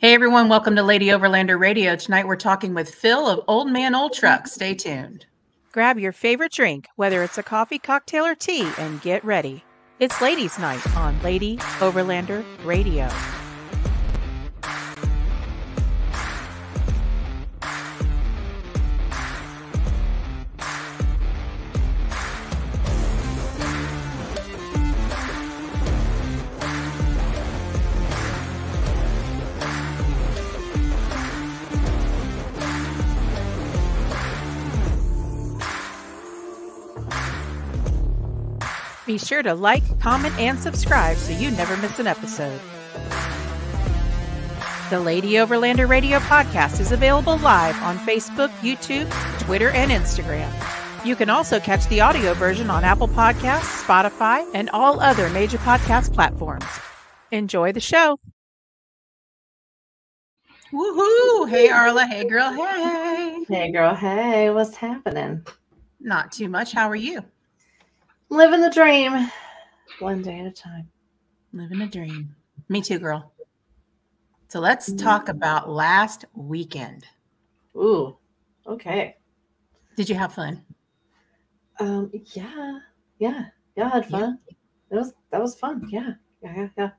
Hey everyone, welcome to Lady Overlander Radio. Tonight we're talking with Phil of Old Man Old Truck. Stay tuned. Grab your favorite drink, whether it's a coffee, cocktail, or tea, and get ready. It's Ladies' Night on Lady Overlander Radio. Be sure to like, comment, and subscribe so you never miss an episode. The Lady Overlander Radio podcast is available live on Facebook, YouTube, Twitter, and Instagram. You can also catch the audio version on Apple Podcasts, Spotify, and all other major podcast platforms. Enjoy the show. Woohoo! Hey Arla, hey girl, hey. Hey, girl. Hey, what's happening? Not too much. How are you? Living the dream one day at a time. Living a dream. Me too, girl. So let's talk about last weekend. Ooh, okay. Did you have fun? Um, yeah, yeah, yeah. I had Yeah. fun. It was that was fun. Yeah, yeah, yeah, yeah.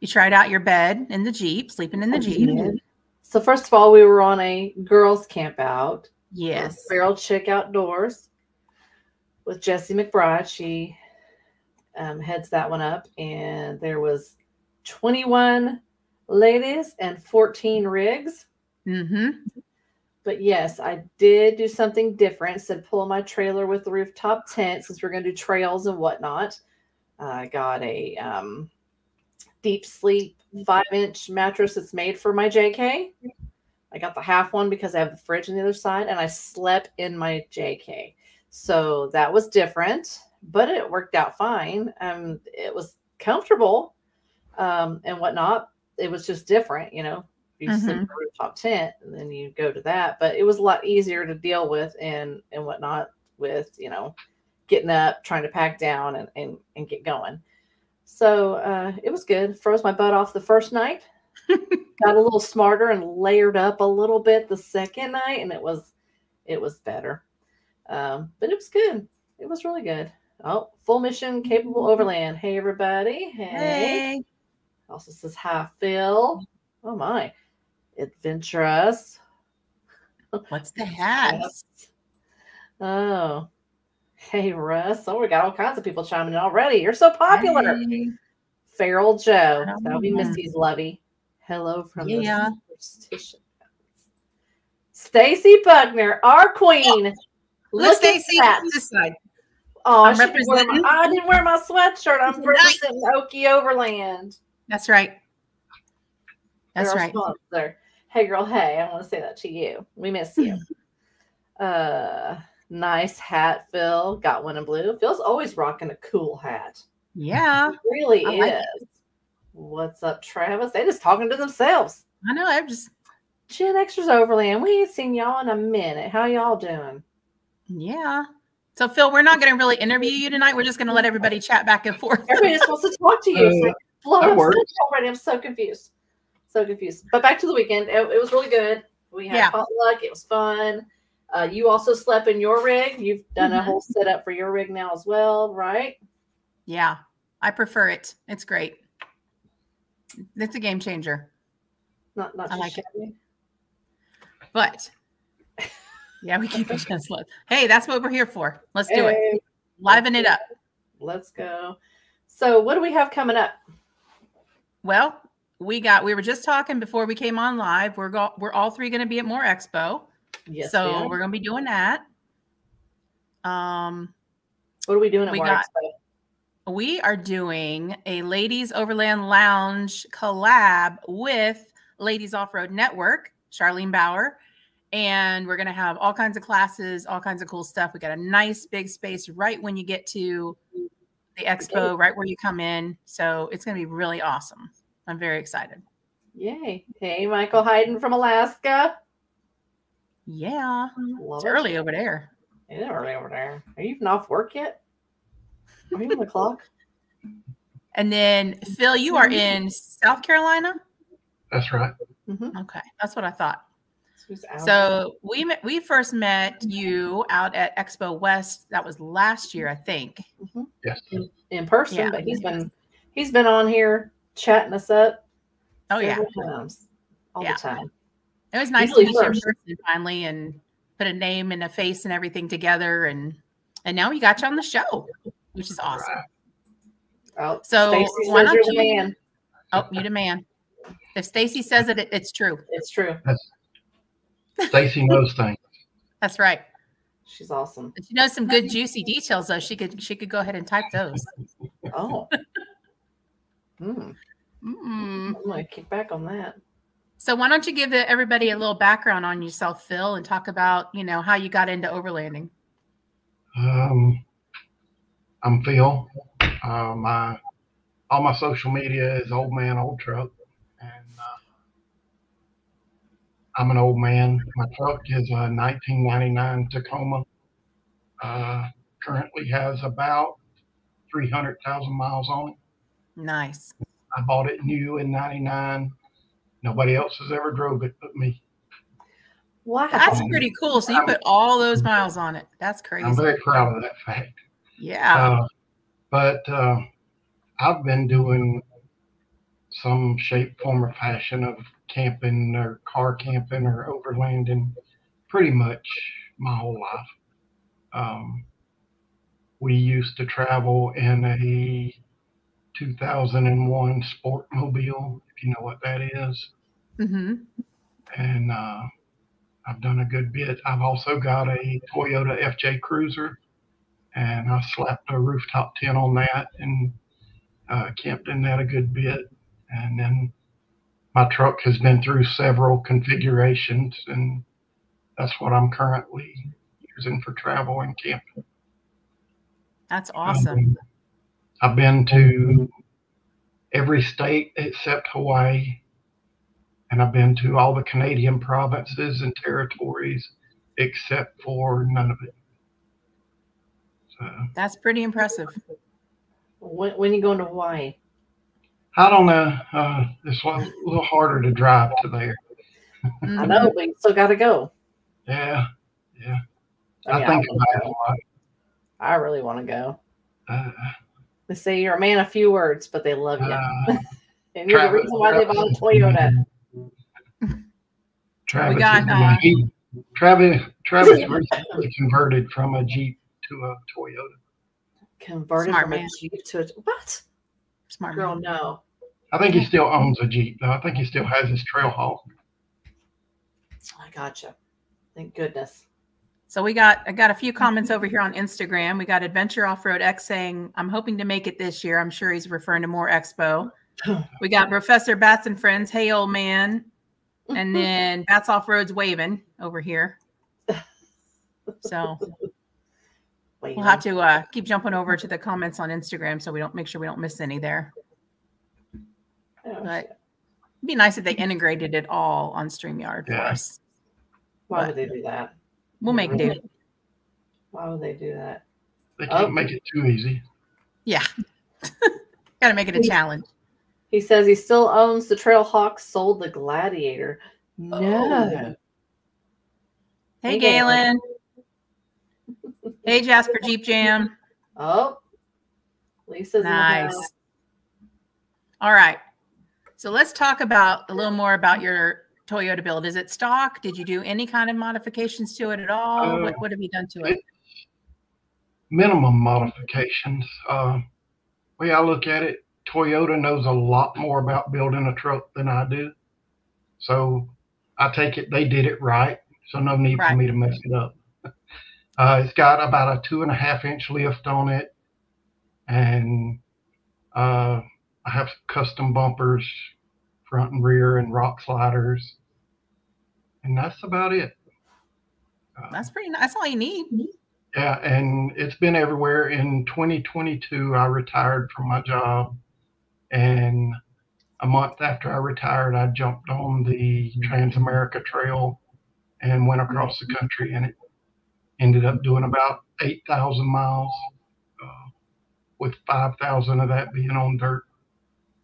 You tried out your bed in the Jeep, sleeping in the I Jeep. did. So first of all, we were on a girls' camp out. Yes. Feral Chick Outdoors with Jessie McBride. She um, heads that one up, and there was 21 ladies and 14 rigs. Mm-hmm. But yes, I did do something different. Said pull my trailer with the rooftop tent since we're going to do trails and whatnot. I got a um, deep sleep five inch mattress that's made for my JK. I got the half one because I have the fridge on the other side, and I slept in my JK. So that was different, but it worked out fine. Um, it was comfortable um, and whatnot. It was just different, you know. You sleep in a rooftop tent, and then you go to that. But it was a lot easier to deal with and and whatnot with, you know, getting up, trying to pack down, and and, and get going. So uh, it was good. Froze my butt off the first night. Got a little smarter and layered up a little bit the second night, and it was it was better. Um, but it was good. It was really good. Oh, full mission capable overland. Hey everybody. Hey. Hey. Also says hi, Phil. Oh my. Adventurous. What's the hat? Oh. Hey Russ. Oh, we got all kinds of people chiming in already. You're so popular. Hey. Feral Joe. That'll be. Missy's lovey. Hello from Yeah. the superstition. Stacy Buckner, our queen. Look, Look at this side. Oh, I, I'm shouldn't my, representing- I didn't wear my sweatshirt. I'm representing Okie Overland. That's right. That's They're right. sponsor. Hey girl, hey, I want to say that to you. We miss you. uh nice hat, Phil. Got one in blue. Phil's always rocking a cool hat. Yeah. It really I is. like What's up, Travis? They just talking to themselves. I know. I'm just Gen Xers Overland. We ain't seen y'all in a minute. How y'all doing? Yeah. So Phil, we're not going to really interview you tonight. We're just going to let everybody chat back and forth. Everybody just wants to talk to you. It's Uh, like, blow that up works. already. I'm so confused. So confused. But back to the weekend. It, it was really good. We had Yeah. potluck. It was fun. Uh, you also slept in your rig. You've done a Mhm. whole setup for your rig now as well, right? Yeah, I prefer it. It's great. It's a game changer. Not not I like it. shabby. But yeah, we keep it just low. Hey, that's what we're here for. Let's do it. Liven it up. Let's go. So, what do we have coming up? Well, we got we were just talking before we came on live. We're go, we're all three going to be at More Expo. Yes. so we're going to be doing that. Um what are we doing at we More got- Expo? we are doing a Ladies Overland Lounge collab with Ladies Off Road Network, Charlene Bauer. And we're going to have all kinds of classes, all kinds of cool stuff. We got a nice big space right when you get to the expo, right where you come in. So it's going to be really awesome. I'm very excited. Yay. Hey, Michael Hayden from Alaska. Yeah. Love It's it. early over there. It's early over there. Are you even off work yet? Are you on the clock? And then Phil, you are in South Carolina. That's right. Mhm. Okay, that's what I thought. Who's out? So we met, we first met mm-hmm. you out at Expo West. That was last year, I think. Mm-hmm. Yes. in person, Yeah. but he's been he's been on here chatting us up. Oh yeah, times, all Yeah. the time. it was nice Usually to meet you in person finally and put a name and a face and everything together. And and now we got you on the show, which is awesome. Oh, So, Stacy why don't you're you- man. Oh, you the man. If Stacy says it, it, it's true. It's true. Stacy knows things. That's right. She's awesome. If she knows some good juicy details, though, she could she could go ahead and type those. Oh. Hmm. Mm. I'm gonna kick back on that. So why don't you give the, everybody a little background on yourself, Phil, and talk about you know how you got into overlanding. Um, I'm Phil. Uh, my all my social media is old man, old truck, and uh, I'm an old man. My truck is a 1999 Tacoma. Uh, currently has about 300,000 miles on it. Nice. I bought it new in '99. Nobody else has ever drove it but me. Wow. That's pretty cool. So you put all those miles on it. That's crazy. I'm very proud of that fact. Yeah. Uh, but uh, I've been doing some shape, form, or fashion of camping or car camping or overlanding pretty much my whole life. Um, we used to travel in a 2001 Sportsmobile, if you know what that is. hmm And uh, I've done a good bit. I've also got a Toyota FJ Cruiser, and I slapped a rooftop tent on that and uh, camped in that a good bit. And then my truck has been through several configurations, and that's what I'm currently using for travel and camping. That's awesome. Um, I've been to every state except Hawaii, and I've been to all the Canadian provinces and territories except for none of it. So That's pretty impressive. When, when you going to Hawaii? I don't know. Uh, it's a little, little harder to drive to there. I Mhm. know, but you still got to go. Yeah, yeah. I, I mean, think I, wanna about it a lot. I really want to go. Uh, They say you're a man of few words, but they love you, uh, and you're the reason why they bought a Toyota. Travis, got, uh, he- Travis, Travis recently converted from a Jeep to a Toyota. Converted Smart from man. a Jeep to a what? Smart Girl, no. I think he still owns a Jeep, though. I think he still has his Trailhawk. I gotcha. Thank goodness. So we got I got a few comments over here on Instagram. We got Adventure Off Road X saying, "I'm hoping to make it this year." I'm sure he's referring to more Expo. We got Professor Bats and friends. Hey, old man. And then Bats Off Road's waving over here. So Wait, we'll have to uh, keep jumping over to the comments on Instagram so we don't make sure we don't miss any there. Oh, but- shit. It'd be nice if they integrated it all on StreamYard for us. Why would they do that? We'll make do. Why would they do that? They can't Oh. make it too easy. Yeah. Got to make it a challenge. He says he still owns the Trailhawk, sold the Gladiator. No. Oh. Hey, Hey, Galen. Hey, Jasper Jeep Jam. Oh, Lisa's in the Nice. All right. So let's talk about a little more about your Toyota build. Is it stock? Did you do any kind of modifications to it at all? Uh, what, what have you done to it? Minimum modifications. Uh, way I look at it, Toyota knows a lot more about building a truck than I do. So I take it they did it right. So no need Right. for me to mess it up. Uh, it's got about a two and a half inch lift on it. And uh, I have custom bumpers, front and rear, and rock sliders. And that's about it. Uh, That's pretty nice. That's all you need. yeah, and it's been everywhere. In 2022, I retired from my job, and a month after I retired, I jumped on the Transamerica Trail and went across the country, and it ended up doing about 8,000 miles, uh, with 5,000 of that being on dirt.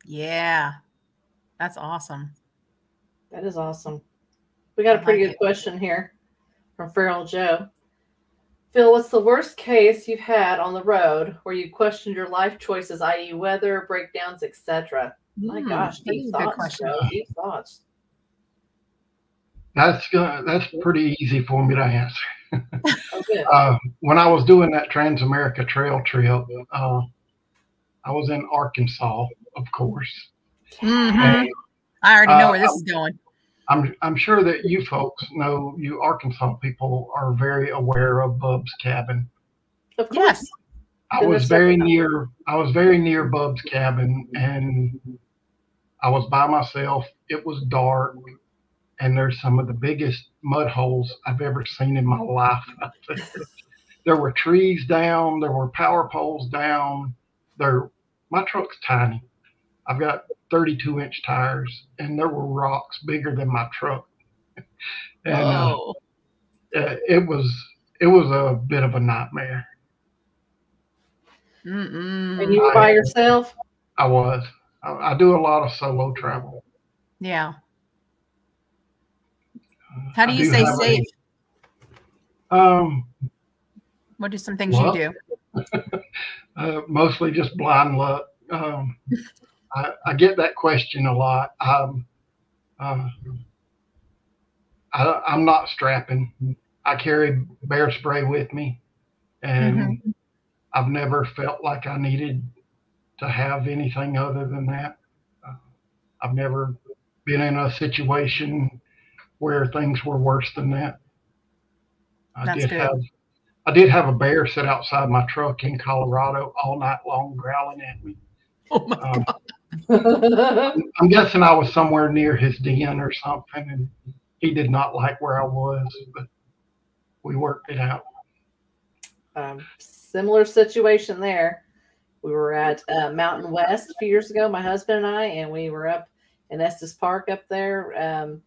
Yeah. That's awesome. That is awesome. We got a pretty like good it. question here from Feral Joe. Phil, what's the worst case you've had on the road where you questioned your life choices, i.e., weather, breakdowns, etc.? My Hmm, gosh, deep thoughts. Joe. Deep thoughts. That's gonna, that's pretty easy for me to answer. Oh. Uh, when I was doing that Transamerica Trail trip, uh, I was in Arkansas, of course. Mhm. And I already know Uh, where this is going. I'm I'm sure that you folks know you Arkansas people are very aware of Bub's cabin. Of course. Yes. I was very near I was very near Bub's cabin and I was by myself. It was dark and there's some of the biggest mud holes I've ever seen in my life. there were trees down, there were power poles down. There my truck's tiny. I've got 32 inch tires and there were rocks bigger than my truck. and oh, uh, it was it was a bit of a nightmare. Mm-mm. And you were by yourself? I was. I, I do a lot of solo travel. yeah. How do you have a- safe? um, What are some things Well, you do? uh, mostly just blind luck. Um, I, I get that question a lot. Um, uh, I, I'm not strapping. I carry bear spray with me, and Mm-hmm. I've never felt like I needed to have anything other than that. Uh, I've never been in a situation where things were worse than that. I That's did good. have I did have a bear sit outside my truck in Colorado all night long growling at me. Oh my Um, god. I'm guessing I was somewhere near his den or something, and he did not like where I was, but we worked it out. um, similar situation there. We were at uh, Mountain West a few years ago, my husband and I, and we were up in Estes Park up there um,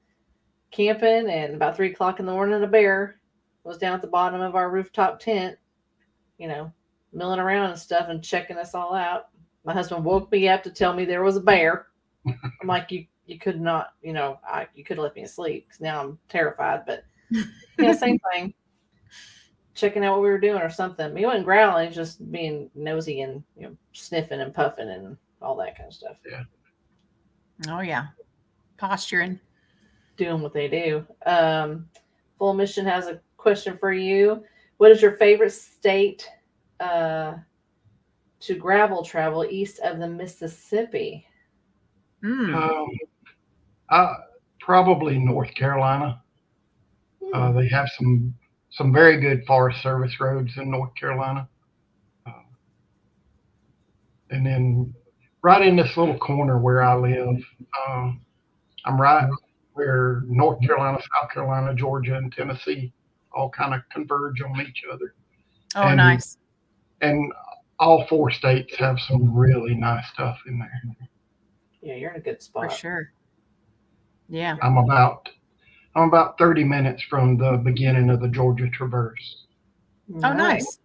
camping. And about three o'clock in the morning, a bear was down at the bottom of our rooftop tent, you know, milling around and stuff and checking us all out. My husband woke me up to tell me there was a bear. I'm like, you you could not, you know, I you could have left me asleep because now I'm terrified. But yeah, same thing checking out what we were doing or something. He wasn't growling, he was just being nosy and you know, sniffing and puffing and all that kind of stuff. Yeah. Oh yeah. Posturing. Doing what they do. Um, Full Mission has a question for you. What is your favorite state uh, to gravel travel east of the Mississippi? Mm. Um, I, probably North Carolina. Hmm. Uh, they have some some very good Forest Service roads in North Carolina. Uh, and then right in this little corner where I live, um, I'm right where North Carolina, South Carolina, Georgia, and Tennessee all kind of converge on each other. Oh, and- nice. And all four states have some really nice stuff in there. yeah, you're in a good spot. For sure. Yeah. I'm about I'm about 30 minutes from the beginning of the Georgia Traverse. Oh, nice.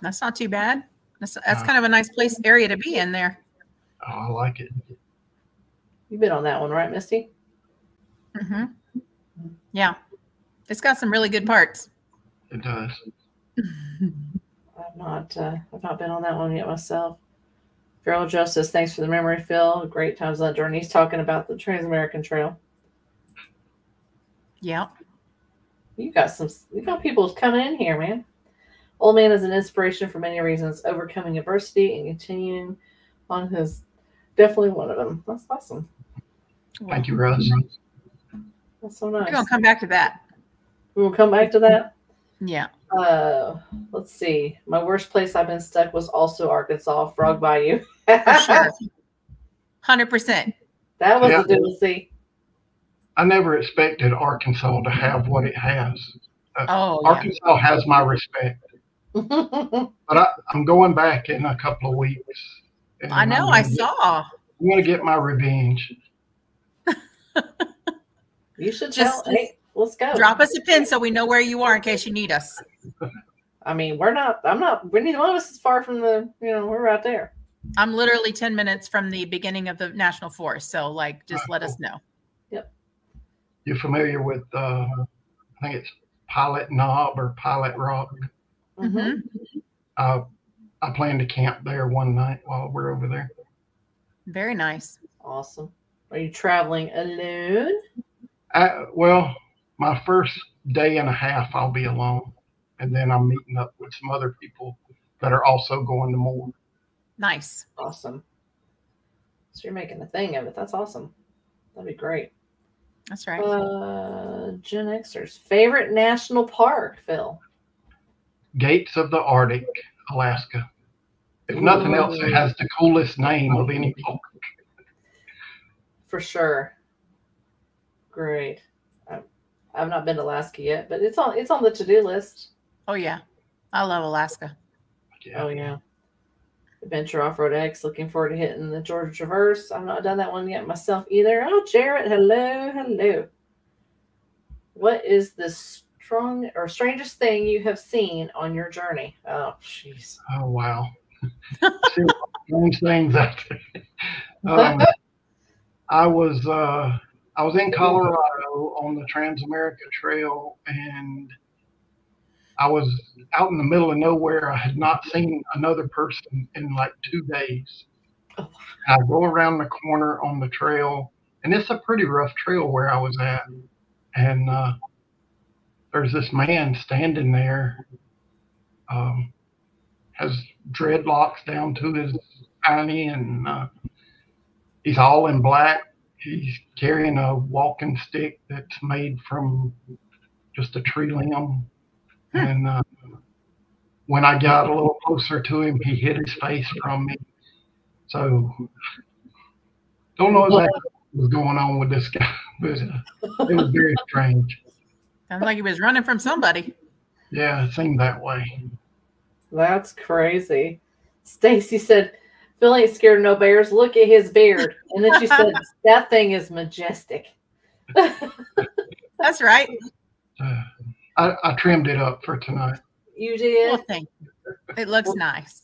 That's not too bad. That's that's kind of a nice place area to be in there. Oh, I like it. You've been on that one, right, Misti? Mm-hmm. Yeah. It's got some really good parts. It does. I've not uh, I've not been on that one yet myself. Farrell Justice, thanks for the memory, Phil. Great times on that journey. He's talking about the Trans American Trail. Yeah. You got some you got people coming in here, man. Old man is an inspiration for many reasons, overcoming adversity and continuing on his definitely one of them. That's awesome. Thank you, Rose. That's so We're nice. gonna come back to that. We will come back to that. Yeah. Uh let's see. My worst place I've been stuck was also Arkansas, Frog Bayou. Hundred percent. that was Yeah. a doozy. I never expected Arkansas to have what it has. Oh yeah. Arkansas has my respect, but I, I'm going back in a couple of weeks. And I know, I get- saw. I'm going to get my revenge. you should Just- tell hey, let's go. Drop us a pin so we know where you are in case you need us. I mean, we're not I'm not we're neither one of us is far from the you know, we're right there. I'm literally 10 minutes from the beginning of the national forest. So like just let us know. Yep. you familiar with? Uh, I think it's Pilot Knob or Pilot Rock. Mhm. Mhm. Uh, I plan to camp there one night while we're over there. Very nice. Awesome. Are you traveling alone? Uh, well, my first day and a half, I'll be alone, and then I'm meeting up with some other people that are also going to more. Nice. Awesome. So you're making a thing of it. That's awesome. That'd be great. That's right. Uh, Gen Xers favorite national park, Phil. Gates of the Arctic, Alaska. If nothing else, it has the coolest name of any park. For sure. Great. I- I've not been to Alaska yet, but it's on it's on the to do list. oh yeah. I love Alaska. Oh yeah. Adventure Off Road X. Looking forward to hitting the Georgia Traverse. I've not done that one yet myself either. Oh, Jarrett, hello, hello. What is the strong or strangest thing you have seen on your journey? Oh, jeez. Oh wow. See, strange things out there. Um, I was uh, I was in Colorado on the Transamerica Trail, and I was out in the middle of nowhere. I had not seen another person in like two days. Oh. I go around the corner on the trail, and it's a pretty rough trail where I was at, and uh, there's this man standing there. Um, has dreadlocks down to his tiny and uh, he's all in black. He's carrying a walking stick that's made from just a tree limb. Hmm. And uh, when I got a little closer to him, he hid his face from me. So don't know exactly what was going on with this guy, but uh, it was very strange. Sounds like he was running from somebody. Yeah, it seemed that way. That's crazy. Stacy said, Phil ain't scared of no bears. Look at his beard. And then she said, That thing is majestic. That's right. Uh, I, I trimmed it up for tonight. you Well, did. thank you. It looks nice.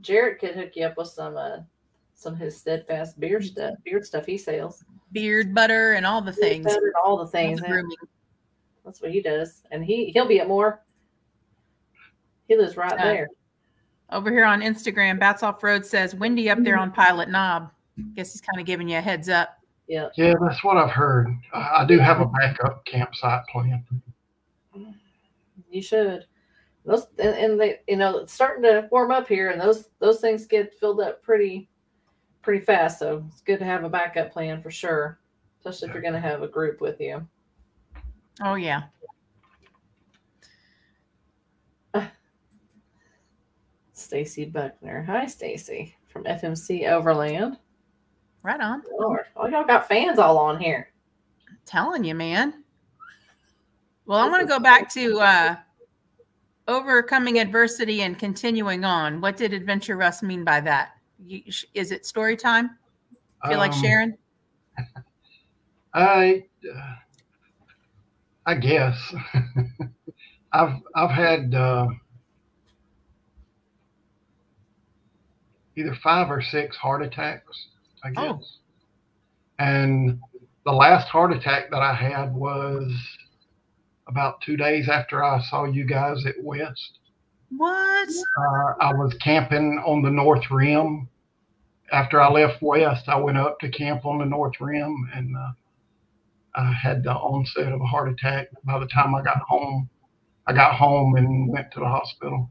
Jared could hook you up with some uh some of his steadfast beard stuff beard stuff he sells. Beard butter and all the things. Better than all the things. That's. That's what he does. And he he'll be at more. He lives right Yeah. there. Over here on Instagram, Bats Off Road says windy up there mm. on Pilot Knob. Guess he's kind of giving you a heads up. Yeah. Yeah, that's what I've heard. I, I do have a backup campsite plan. You should. Those and, and they you know it's starting to warm up here and those those things get filled up pretty pretty fast. So it's good to have a backup plan for sure. Especially if you're gonna have a group with you. Oh yeah. Stacy Buckner. Hi Stacy from FMC Overland. Right on. Lord, oh y'all got fans all on here. telling you, man. Well, I want to go back to uh, overcoming adversity and continuing on. What did Adventure Russ mean by that? You, is it story time? Feel like Um, sharing? I, uh, I guess I've I've had uh, either five or six heart attacks. I guess, Oh. and the last heart attack that I had was about two days after I saw you guys at West. What? Uh, I was camping on the North Rim. After I left West, I went up to camp on the North Rim and uh, I had the onset of a heart attack. By the time I got home, I got home and went to the hospital.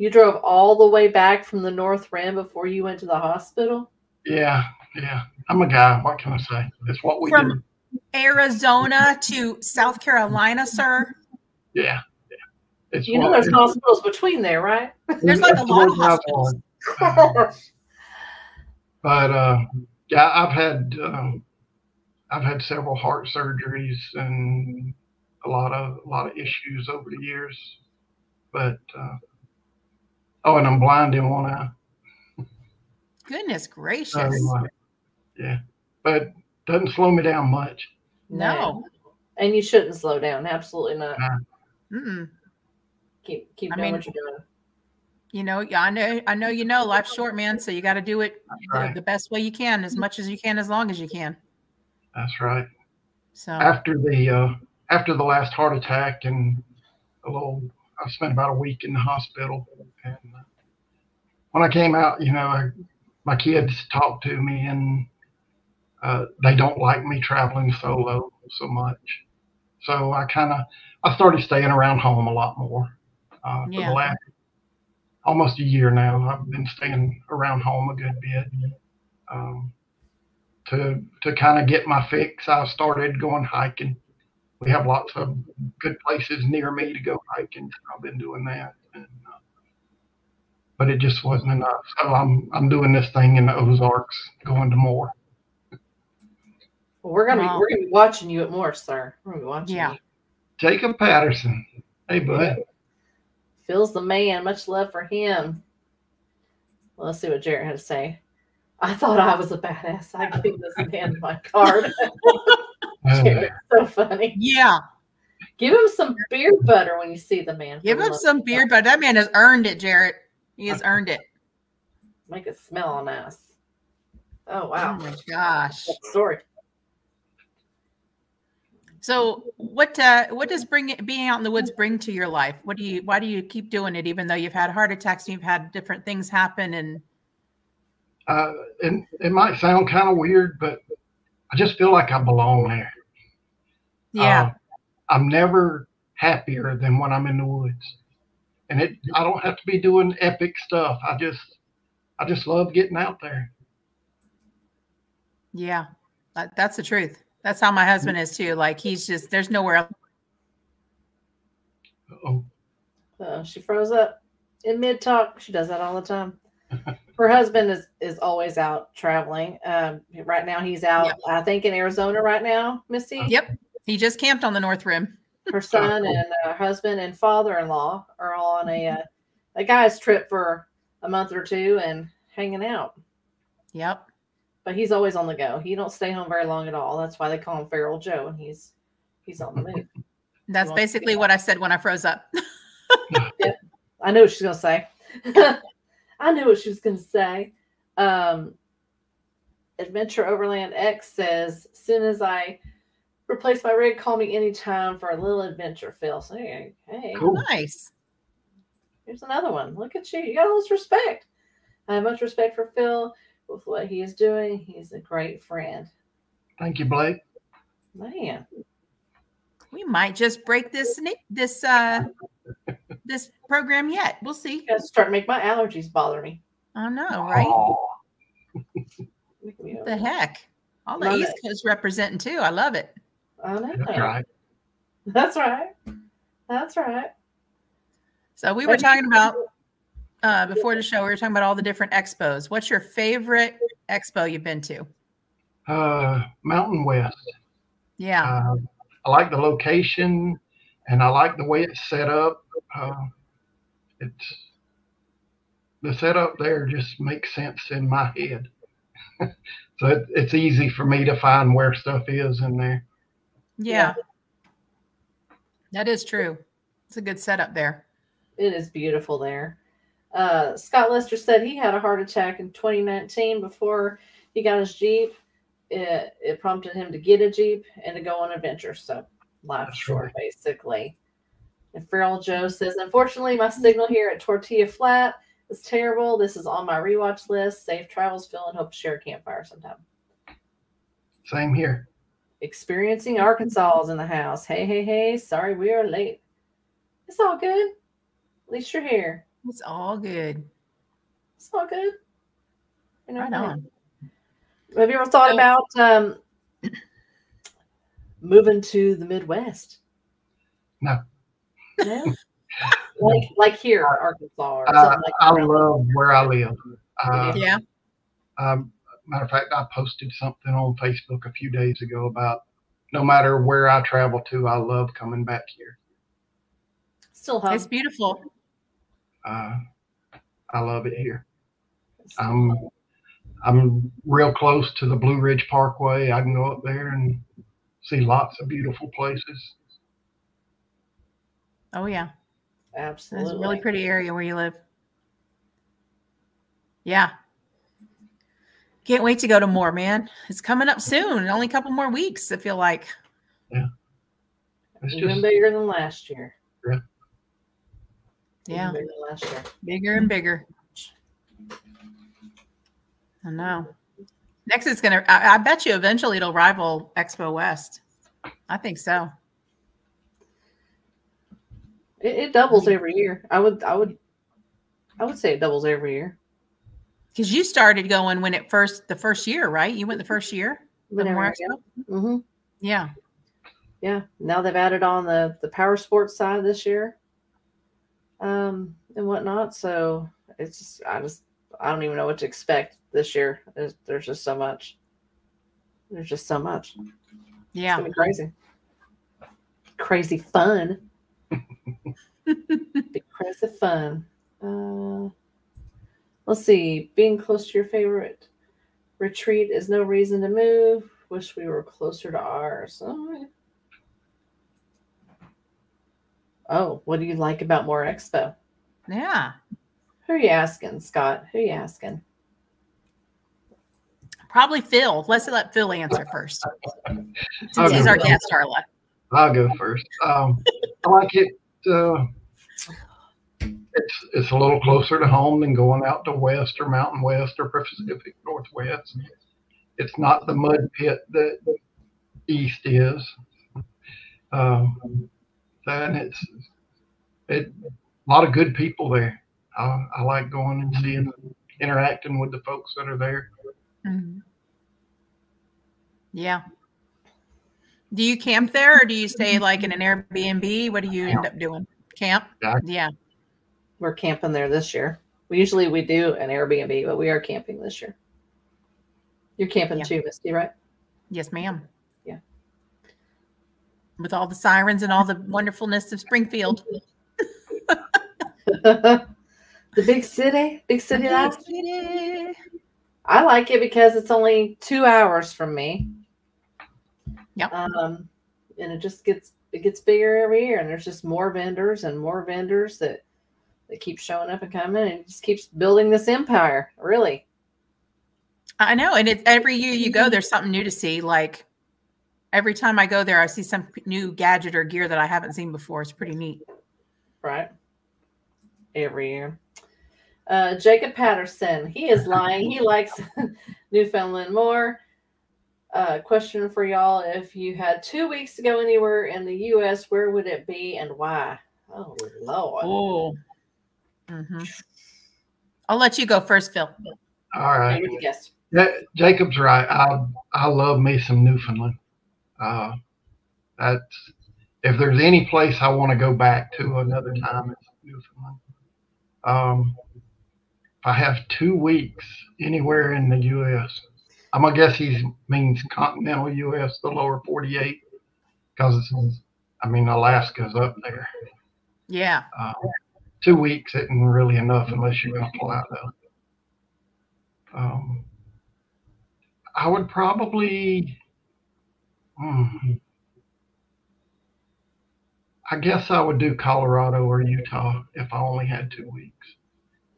You drove all the way back from the North Rim before you went to the hospital? Yeah, yeah. I'm a guy. What can I say? It's what we From- do. Arizona to South Carolina, sir? Yeah, yeah. It's You know there's it's- hospitals between there, right? There's like a lot of hospitals. on. but uh, yeah, I've had um, I've had several heart surgeries and a lot of a lot of issues over the years. But uh, oh, and I'm blind in one eye. Goodness gracious. So, yeah, but doesn't slow me down much. no. And you shouldn't slow down. Absolutely not. Mm-mm. Keep keep I doing mean, what you're doing. You know, yeah, I know, I know, you know, life's short, man. So you got to do it the, right. the best way you can, as much as you can, as long as you can. That's right. So After the uh, after the last heart attack and a little, I spent about a week in the hospital. And uh, when I came out, you know, I, my kids talked to me, and uh, they don't like me traveling solo so much. So I kind of I started staying around home a lot more. Uh, for Yeah. the last almost a year now, I've been staying around home a good bit. Um, to to kind of get my fix, I started going hiking. We have lots of good places near me to go hiking. So I've been doing that, and, uh, but it just wasn't enough. So I'm I'm doing this thing in the Ozarks, going to more. Well, we're gonna Wow. be we're gonna be watching you at more, sir. We're gonna be watching Yeah. you. Jacob Patterson, hey bud. Phil's the man. Much love for him. Well, let's see what Jared had to say. I thought I was a badass. I gave this man my card. Jarrett's so funny. yeah, Give him some beer butter when you see the man. give him some of beer, God. that man has earned it, Jarrett. He has earned it. Make it smell nice. Oh Oh wow. my gosh. That story. So what uh what does bring it being out in the woods bring to your life? What do you why do you keep doing it even though you've had heart attacks and you've had different things happen and uh, and it might sound kind of weird, but I just feel like I belong there. Yeah. Uh, I'm never happier than when I'm in the woods. And it I don't have to be doing epic stuff. I just I just love getting out there. Yeah, that, that's the truth. That's how my husband is too. Like he's just there's nowhere else. Oh, Uh, she froze up in mid talk. She does that all the time. Her husband is is always out traveling. Um, right now he's out. Yep. I think in Arizona right now. Missy, Yep, he just camped on the North Rim. her son and uh, husband and father-in-law are all on a uh, a guy's trip for a month or two and hanging out. Yep. But he's always on the go. He don't stay home very long at all. That's why they call him Feral Joe, and he's he's on the move. That's basically what I said when I froze up. I knew what she was gonna say. I knew what she was gonna say. Um, Adventure Overland X says, "Soon as I replace my rig, call me anytime for a little adventure." Phil, so hey, hey, Cool. nice. here's another one. Look at you. You got all this respect. I have much respect for Phil with what he is doing. He's a great friend. thank you, Blake. Man, We might just break this sne- this uh this program yet. We'll see. you guys start to make my allergies bother me. I know, right? Aw. Make me- What the heck? All the Love East it. Coast representing too. I love it. I know. That's right. That's right. That's right. So we were talking about uh before the show, we were talking about all the different expos. What's your favorite expo you've been to? Uh, Mountain West. Yeah. Uh, I like the location, and I like the way it's set up. Uh, it's the setup there just makes sense in my head. so it, it's easy for me to find where stuff is in there. Yeah. That is true. It's a good setup there. It is beautiful there. Uh, Scott Lester said he had a heart attack in 2019 before he got his Jeep. It, it prompted him to get a Jeep and to go on adventures. So life That's short, right. basically. And Feral Joe says, unfortunately, my signal here at Tortilla Flat is terrible. This is on my rewatch list. Safe travels, Phil, and hope to share a campfire sometime. Same here. Experiencing Arkansas is in the house. Hey, hey, hey. Sorry we are late. It's all good. At least you're here. It's all good. It's all good. You know, Right on. Have you ever thought So- about um, moving to the Midwest? No. No? like like here, Arkansas, or Uh, like I love where I live. Uh, Yeah. um, matter of fact, I posted something on Facebook a few days ago about no matter where I travel to, I love coming back here. Still home. It's beautiful. Uh, I love it here. I'm I'm real close to the Blue Ridge Parkway. I can go up there and see lots of beautiful places. Oh yeah. It's Absolutely. a really pretty area where you live. Yeah. Can't wait to go to more, man. It's coming up soon. Only a couple more weeks. I feel like. Yeah. It's Even just bigger than last year. Yeah. Yeah, bigger than last year. bigger and bigger. I know. Next is gonna. I, I bet you eventually it'll rival Expo West. I think so. It, it doubles every year. I would, I would, I would say it doubles every year. Because you started going when it first the first year, right? You went the first year. The Whenever more I Expo? go. hmm Yeah. Yeah. Now they've added on the the power sports side this year, um, and whatnot. So it's just, I just, I don't even know what to expect this year. There's, there's just so much. There's just so much. It's Yeah. gonna be crazy. Crazy fun. Be crazy fun. Uh, let's see. Being close to your favorite retreat is no reason to move. Wish we were closer to ours. Oh, oh what do you like about More Expo? Yeah. Who are you asking, Scott? Who are you asking? Probably Phil. Let's let Phil answer first. Since he's our guest, Arla. I'll go first. Um, I like it. Uh, it's it's a little closer to home than going out to West or Mountain West or Pacific Northwest. It's not the mud pit that East is. Um, and it's it a lot of good people there. I, I like going and seeing, interacting with the folks that are there. Mhm. Yeah. Do you camp there or do you stay like in an Airbnb? What do you end up doing? Camp? Yeah. Yeah. We're camping there this year. We usually we do an Airbnb, but we are camping this year. You're camping Yeah. too, Misti, right? Yes, ma'am. Yeah. With all the sirens and all the wonderfulness of Springfield. the big city, big city life. I like it because it's only two hours from me. Yep. Um, and it just gets it gets bigger every year, and there's just more vendors and more vendors that that keep showing up and coming, and just keeps building this empire. Really, I know. And it's every year you go, there's something new to see. Like every time I go there, I see some new gadget or gear that I haven't seen before. It's pretty neat. right? Every year. Uh, Jacob Patterson, he is lying. he likes Newfoundland more. Uh, question for y'all: If you had two weeks to go anywhere in the U.S., where would it be and why? Oh Lord! Oh. Hmm I'll let you go first, Phil. All right. Guest. Ja- Jacob's right. I I love me some Newfoundland. Uh, that's if there's any place I want to go back to another time, it's Newfoundland. Um, if I have two weeks anywhere in the U.S., I'm gonna guess he means continental U.S., the lower 48, because I mean Alaska's up there. Yeah. Uh, two weeks isn't really enough unless you're going to pull out though. Um, I would probably, hmm, I guess I would do Colorado or Utah if I only had two weeks.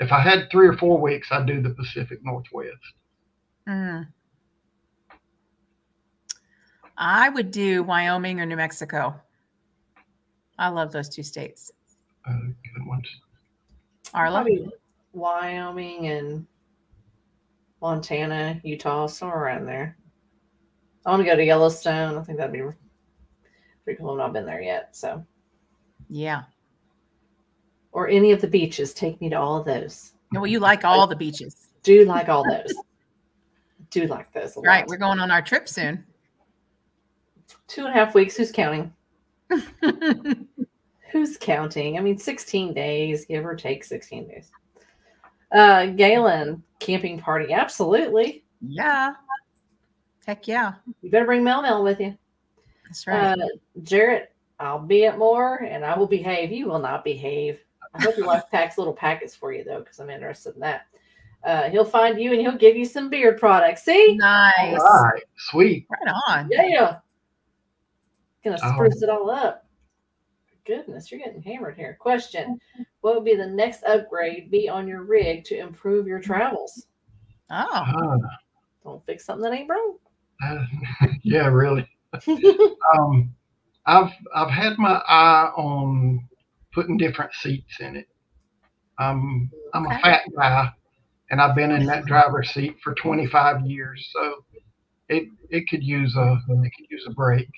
If I had three or four weeks, I'd do the Pacific Northwest. Mm. I would do Wyoming or New Mexico. I love those two states. Uh, good ones. Arla? Probably Wyoming and Montana, Utah, somewhere around there. I want to go to Yellowstone. I think that'd be pretty cool. I've not been there yet, so Yeah. or any of the beaches. Take me to all of those. Well, you like all the beaches. Do like all those. Do like those. A lot. Right. We're going on our trip soon. two and a half weeks. Who's counting? Who's counting? I mean, 16 days, give or take 16 days. Uh, Galen, camping party. Absolutely. yeah. Heck yeah. You better bring Mel Mel with you. That's right. Uh, Jarrett, I'll be at more and I will behave. You will not behave. I hope your wife packs little packets for you, though, because I'm interested in that. Uh, he'll find you and he'll give you some beard products. See? nice. All right, sweet. Right on. Yeah. Gonna Oh. spruce it all up. Goodness, you're getting hammered here. Question What would be the next upgrade be on your rig to improve your travels? Oh, Ah, Don't fix something that ain't broke. Uh, yeah, really. Um, I've I've had my eye on putting different seats in it. Um, I'm Okay. a fat guy, and I've been in that driver's seat for 25 years, so it it could use a it could use a break.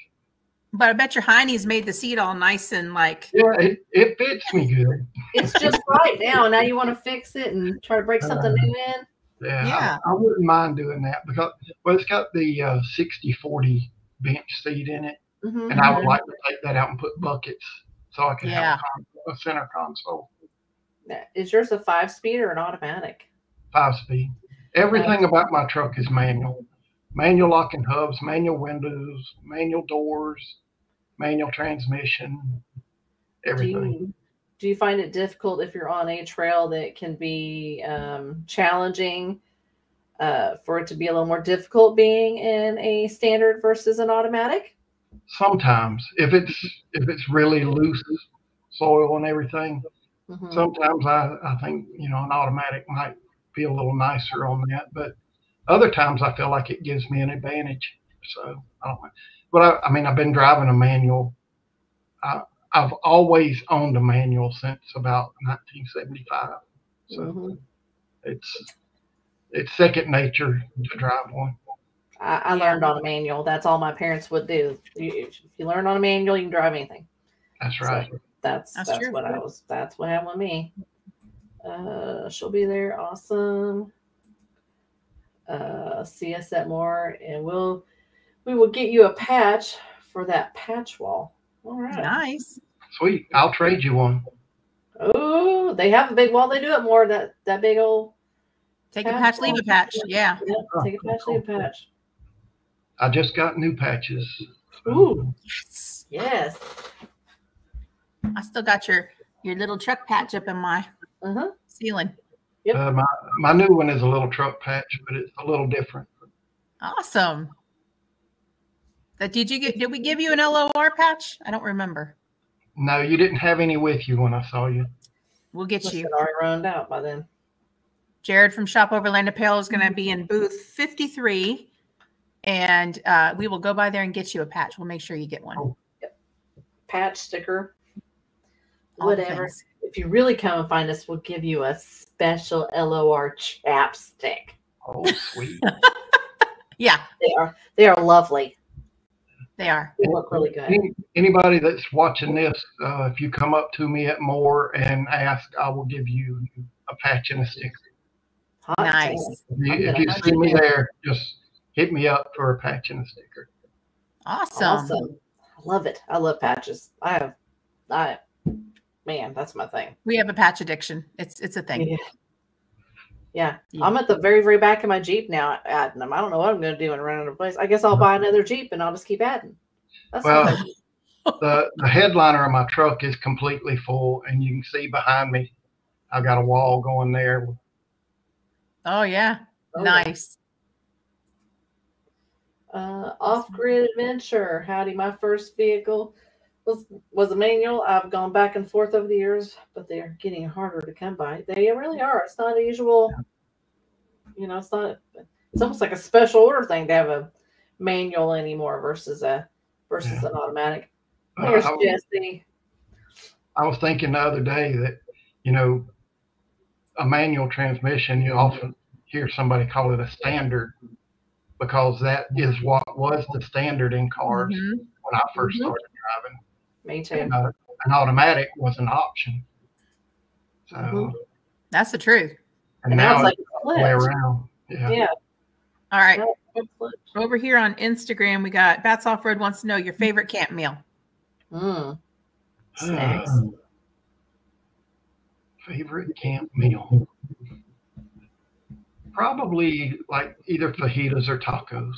But I bet your heinies made the seat all nice and like Yeah, it, it fits me good. it's just right now. Now you want to fix it and try to break something new in. Yeah, Yeah. I, I wouldn't mind doing that because well, it's got the uh, 60-40 bench seat in it, Mhm. and I would like to take that out and put buckets so I can Yeah. have a, con- a center console. Is yours a five speed or an automatic? five speed. Everything about my truck is manual. Manual locking hubs, manual windows, manual doors, manual transmission, Do everything. you, do you find it difficult if you're on a trail that can be um, challenging uh, for it to be a little more difficult being in a standard versus an automatic? Sometimes, if it's if it's really loose soil and everything, Mhm. sometimes I, I think you know an automatic might be a little nicer on that. But other times I feel like it gives me an advantage. So I don't. But I, I mean I've been driving a manual. I, I've always owned a manual since about 1975. So Mhm. it's it's second nature to drive one. I, I learned on a manual. That's all my parents would do. You, if you learn on a manual, you can drive anything. That's So, right. That's That's that's, true. what I was. That's what happened with me. Uh, she'll be there. Awesome. Uh, see us at more, and we'll we will get you a patch for that patch wall. All right. nice. Sweet. I'll trade you one. Oh, they have a big wall. They do it more. That that big old. Take a Patch patch, leave a patch. Yeah. Yeah, Oh, take a patch, leave a patch. I just got new patches. Ooh, Yes. yes. I still got your your little truck patch up in my Uh huh. ceiling. Yep. Uh, my my new one is a little truck patch, but it's a little different. Awesome. That did you get? Did we give you an LOR patch? I don't remember. No, you didn't have any with you when I saw you. We'll get Must you. have already run out by then. Jared from Shop Overland Apparel is going to be in booth 53, and uh, we will go by there and get you a patch. We'll make sure you get one. Oh, Patch sticker. All Whatever. If you really come and find us, we'll give you a special LOR chapstick. Oh, sweet. Yeah, They are they are lovely. They are. They look really good. Any, anybody that's watching this, uh, if you come up to me at Moore and ask, I will give you a patch and a sticker. Hot Nice. damn. If you, if you see you me down. there, just hit me up for a patch and a sticker. Awesome. Awesome. I love it. I love patches. I have I man, that's my thing. We have a patch addiction. It's it's a thing. Yeah. Yeah. Yeah. I'm at the very, very back of my Jeep now adding them. I don't know what I'm gonna do and run out of place. I guess I'll buy another Jeep and I'll just keep adding. That's Well. The, the headliner of my truck is completely full, and you can see behind me, I've got a wall going there. Oh yeah, Oh, yeah. nice. Uh, off-grid adventure. Howdy, my first vehicle was was a manual. I've gone back and forth over the years, but they're getting harder to come by. They really are. It's not a usual. You know, it's not. It's almost like a special order thing to have a manual anymore versus a versus Yeah. an automatic. Uh, There's I, Jesse. I was thinking the other day that, you know, a manual transmission, you often hear somebody call it a standard because that is what was the standard in cars Mhm. when I 1st Mhm. started driving. Me too. And, uh, an automatic was an option. So, Mhm. That's the truth. and, And now now it's like it's the way around. Yeah. Yeah. All right. now it's flipped. Over here on Instagram, we got Bats Off Road wants to know your favorite camp meal. Mm. Snacks. Favorite camp meal? Probably like either fajitas or tacos.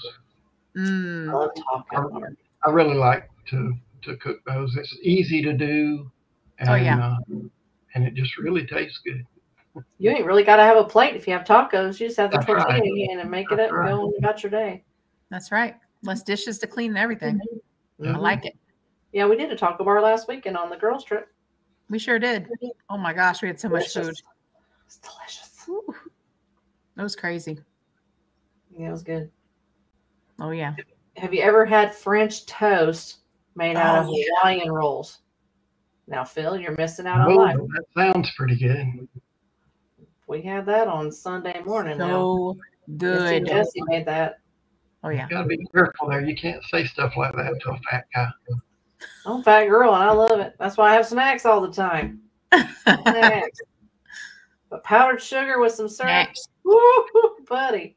I Mm, love taco. I really like to to cook those. It's easy to do, and Oh, yeah. uh, and it just really tastes good. You ain't really got to have a plate if you have tacos. You just have the That's tortilla right. in your hand and make it That's up and go on about your day. that's right. Less dishes to clean and everything. I Mhm. like it. Yeah, we did a taco bar last weekend on the girls' trip. We sure did. Oh my gosh, we had so much food. Delicious. It's delicious. It was crazy. Yeah, it was good. Oh yeah. Have you ever had French toast made out oh, of Oh, yeah. Hawaiian rolls? Now, Phil, you're missing out on life. that sounds pretty good. We had that on Sunday morning. now. So Mr. good. Jesse made that. Oh yeah. You gotta be careful there. You can't say stuff like that to a fat guy. I'm a fat girl and I love it. That's why I have snacks all the time. Snacks. but powdered sugar with some syrup. Next. Woo, buddy.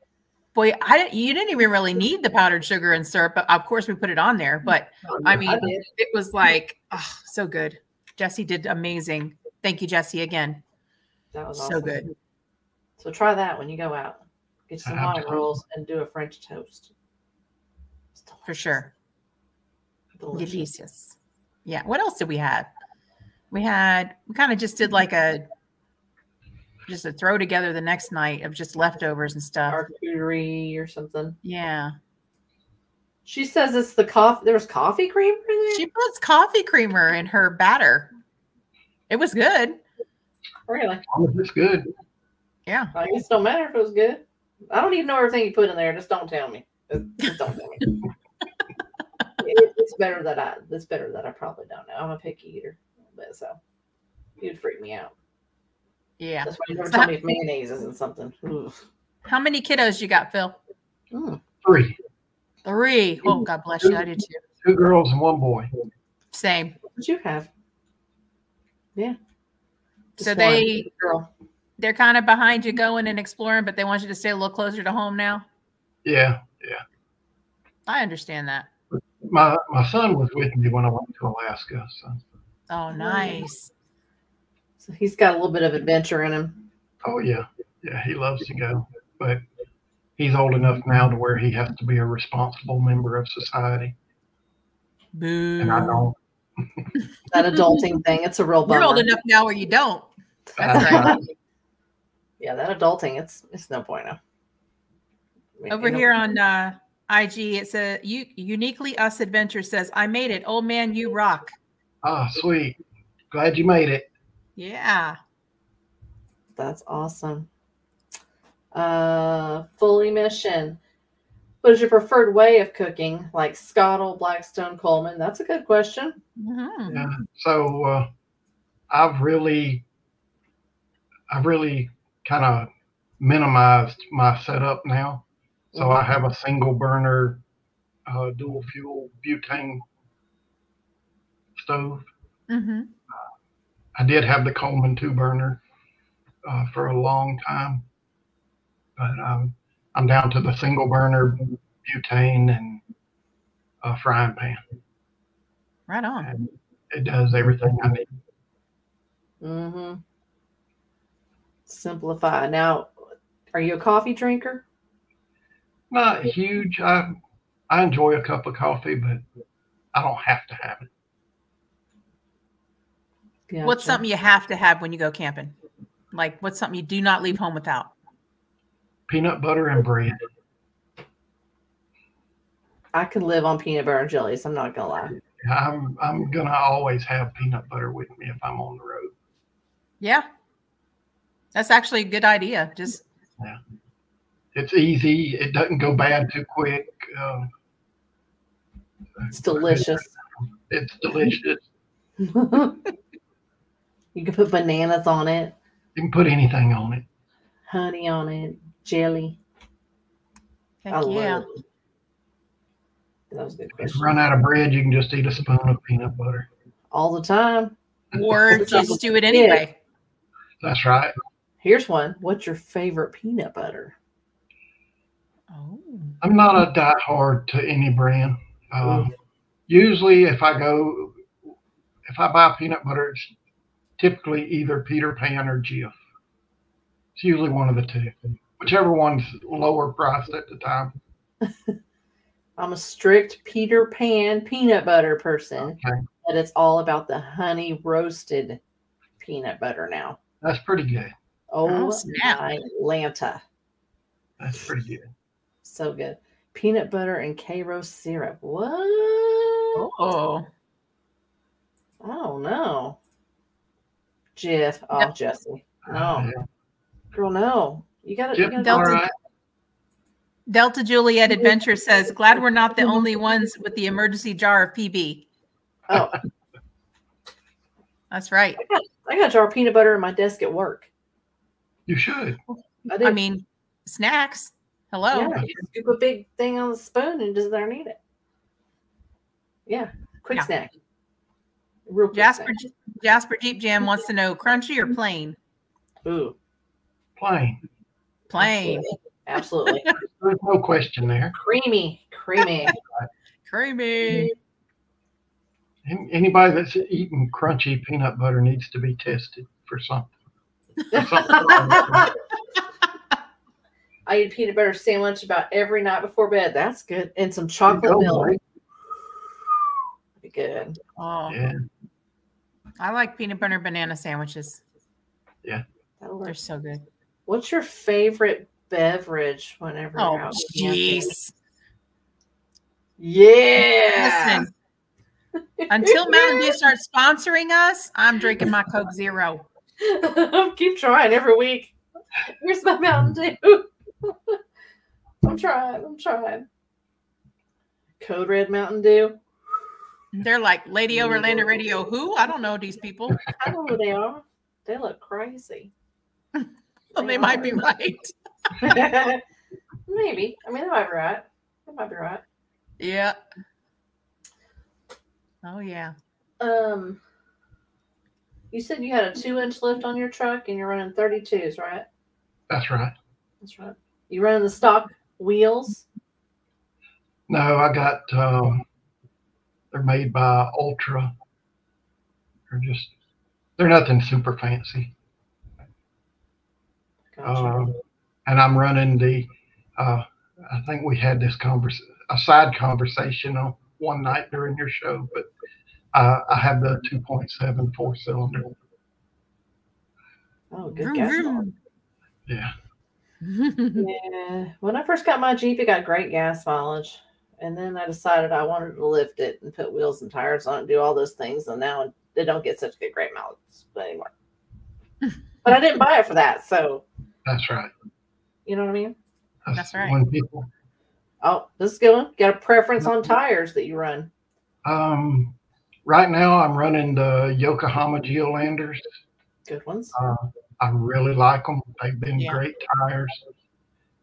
Boy, I didn't, you didn't even really need the powdered sugar and syrup, but of course we put it on there. Mm, but oh, I mean, I it was like, oh, so good. Jesse did amazing. Thank you, Jesse, again. That was So good. So try that when you go out. Get some Hawaiian Absolutely. rolls and do a French toast. For sure. Delicious. Delicious. Yeah. What else did we have? We had we kind of just did like a just a throw together the next night of just leftovers and stuff. Charcuterie or something. Yeah. She says it's the coffee. There was coffee creamer in there. She puts coffee creamer in her batter. It was good. really? As long as it's good. Yeah. I guess it don't matter if it was good. I don't even know everything you put in there. Just don't tell me. Just just don't tell me. It- it's better that I. It's better that I probably don't know. I'm a picky eater, but so you'd freak me out. Yeah. That's why you never So tell how- me if mayonnaise isn't something. Oof. How many kiddos you got, Phil? Mm. Three. Three. Oh, God bless you. I do too. Two girls and one boy. Same. What you have? Yeah. So they girl. they're kind of behind you going and exploring, but they want you to stay a little closer to home now. Yeah, yeah. I understand that. My my son was with me when I went to Alaska. So Oh, nice. So he's got a little bit of adventure in him. oh yeah. Yeah, he loves to go. But he's old enough now to where he has to be a responsible member of society. Boo. And I don't. That adulting thing. It's a real bummer. You're old enough now where you don't. That's I- right. yeah, that adulting. It's it's no point. Over here on uh, IG, it's a u- uniquely us adventure says, "I made it, old man. You rock." Ah, sweet. Glad you made it. Yeah. That's awesome. Uh, fully mission. What is your preferred way of cooking? Like Skottle, Blackstone, Coleman? That's a good question. Mhm. Yeah. So uh, I've really, I've really kind of minimized my setup now. So I have a single burner, uh, dual fuel butane stove. Mhm. I did have the Coleman two burner uh, for a long time, but um, I'm down to the single burner butane and a frying pan. Right on. And it does everything I need. Mm-hmm. Simplify. Now, are you a coffee drinker? Not huge. I I enjoy a cup of coffee, but I don't have to have it. What's something you have to have when you go camping? Like, what's something you do not leave home without? Peanut butter and bread. I can live on peanut butter and jellies. I'm not gonna lie. I'm I'm gonna always have peanut butter with me if I'm on the road. Yeah. That's actually a good idea. Just yeah, It's easy. It doesn't go bad too quick. Um, It's delicious. it's delicious. you can put bananas on it, You can put anything on it. honey on it, jelly. heck I love it. That was a good If you run out of bread, you can just eat a spoon of peanut butter. All the time. Or just do it anyway. That's right. Here's one. What's your favorite peanut butter? Oh. I'm not a diehard to any brand. Um, usually, if I go, if I buy peanut butter, it's typically either Peter Pan or Jif. It's usually one of the two, whichever one's lower priced at the time. I'm a strict Peter Pan peanut butter person, Okay, but it's all about the honey roasted peanut butter now. that's pretty good. Oh, Oh, snap. my Lanta. That's pretty good. So good. Peanut butter and Karo syrup. What? Oh. I don't know. Jeff. Oh, Yep. Jesse. No. Uh, Girl, no. You gotta, yeah. you gotta Jif, all Delta- right. Delta Juliet Adventure says, "Glad we're not the only ones with the emergency jar of PB." Oh, That's right. I got a jar of peanut butter in my desk at work. You should. I, do. I mean, snacks. Hello. yeah, you scoop a big thing on the spoon and just there need it. Yeah, quick Yeah. snack. Real Jasper snack. Jasper Jeep Jam wants to know crunchy or plain? Ooh, Plain. Plain. absolutely, There's no question there. creamy, creamy. Creamy. Anybody that's eating crunchy peanut butter needs to be tested for something. For something wrong with them. I eat a peanut butter sandwich about every night before bed. That's good, and some chocolate milk. Mike. Be good. Oh, Yeah. I like peanut butter banana sandwiches. Yeah. That'll. They're so good. What's your favorite beverage whenever Oh, you're out camping? jeez. Yeah. Listen, until Mountain Dew starts sponsoring us, I'm drinking my Coke Zero. Keep trying every week. Here's my Mountain Dew. I'm trying. I'm trying. Code Red Mountain Dew. They're like Lady Overlander Radio. Who? I don't know these people. I don't know who they are. They look crazy. Well, they might be right. Maybe. I mean, they might be right. They might be right. Yeah. Oh yeah. Um, you said you had a two-inch lift on your truck, and you're running 32s, right? That's right. That's right. You running the stock wheels? No, I got. Um, they're made by Ultra. They're just. They're nothing super fancy. Gotcha. Um, and I'm running the. Uh, I think we had this convers a side conversation on one night during your show, but uh, I have the 2.7 four cylinder. oh, good Vroom, gas. vroom. Yeah. Yeah. When I first got my Jeep, it got great gas mileage. And then I decided I wanted to lift it and put wheels and tires on it and do all those things. And now they don't get such good great mileage anymore. but I didn't buy it for that. So, That's right. you know what I mean? That's right. When people, Oh, this is good one. Got a preference on tires that you run. um, right now I'm running the Yokohama Geolandars. Good ones. Uh, I really like them. They've been Yeah. great tires.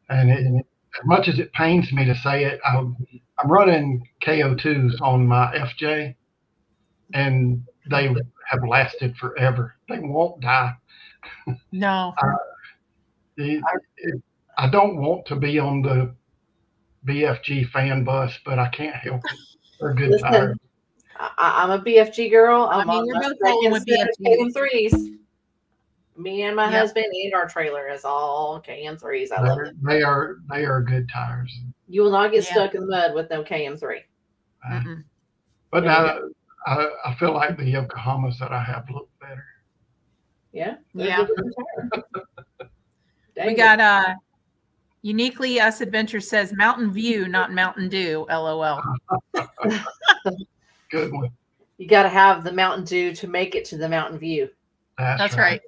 And it, and as much as it pains me to say it, I'm, I'm running KO2s on my FJ, and they have lasted forever. They won't die. no. It- it- I don't want to be on the BFG fan bus, but I can't help it. They're good Listen, tires. I, I- I'm a BFG girl. I'm mean, on we're my both rolling with second set of BFGs. KM3s. Me and my Yep. husband and our trailer is all KM3s. I love They're, it. they are they are good tires. You will not get Yeah. stuck in the mud with no KM3. Uh, Mm-mm. But There now I, I feel like the Yokohamas that I have look better. Yeah. Yeah. good tires. Dang We got uh uniquely us adventure says Mountain View, not Mountain Dew. LOL. Good one. You got to have the Mountain Dew to make it to the Mountain View. That's, That's right.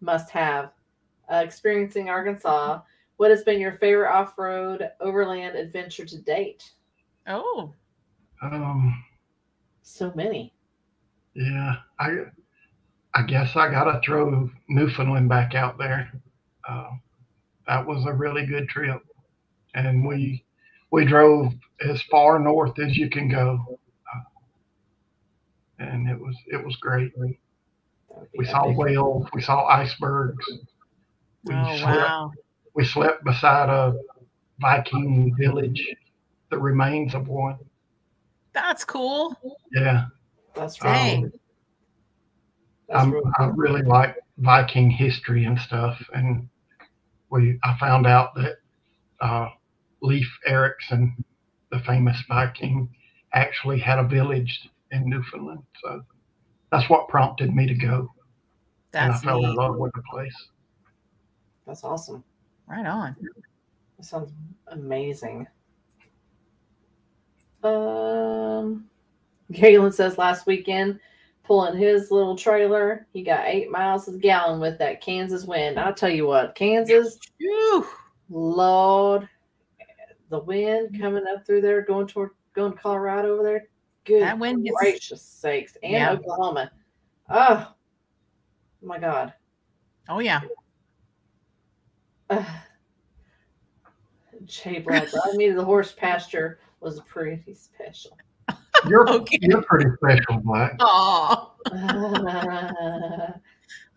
Must have. Uh, experiencing Arkansas. What has been your favorite off-road overland adventure to date? Oh, Um, So many. yeah, I I guess I gotta throw Newfoundland back out there. Uh, that was a really good trip, and we we drove as far north as you can go, uh, and it was it was great. That would be We saw whales, we saw icebergs. We oh slept, wow. We slept beside a Viking village, the remains of one. That's cool. Yeah, That's um, right. Dang. That's I'm, real I really like Viking history and stuff, and we I found out that uh, Leif Erikson, the famous Viking, actually had a village in Newfoundland. So that's what prompted me to go, and I That's fell in love with the place. That's awesome. Right on. That sounds amazing. Um, Galen says last weekend, pulling his little trailer, he got eight miles a gallon with that Kansas wind. I'll tell you what, Kansas, Phew. Lord, the wind coming up through there, going toward going to Colorado over there. Good That wind gets- gracious sakes, and Yeah. Oklahoma. Oh my God. Oh yeah. Uh, Jay Black, I mean, the horse pasture was pretty special. You're Okay. you're pretty special, Black. Oh.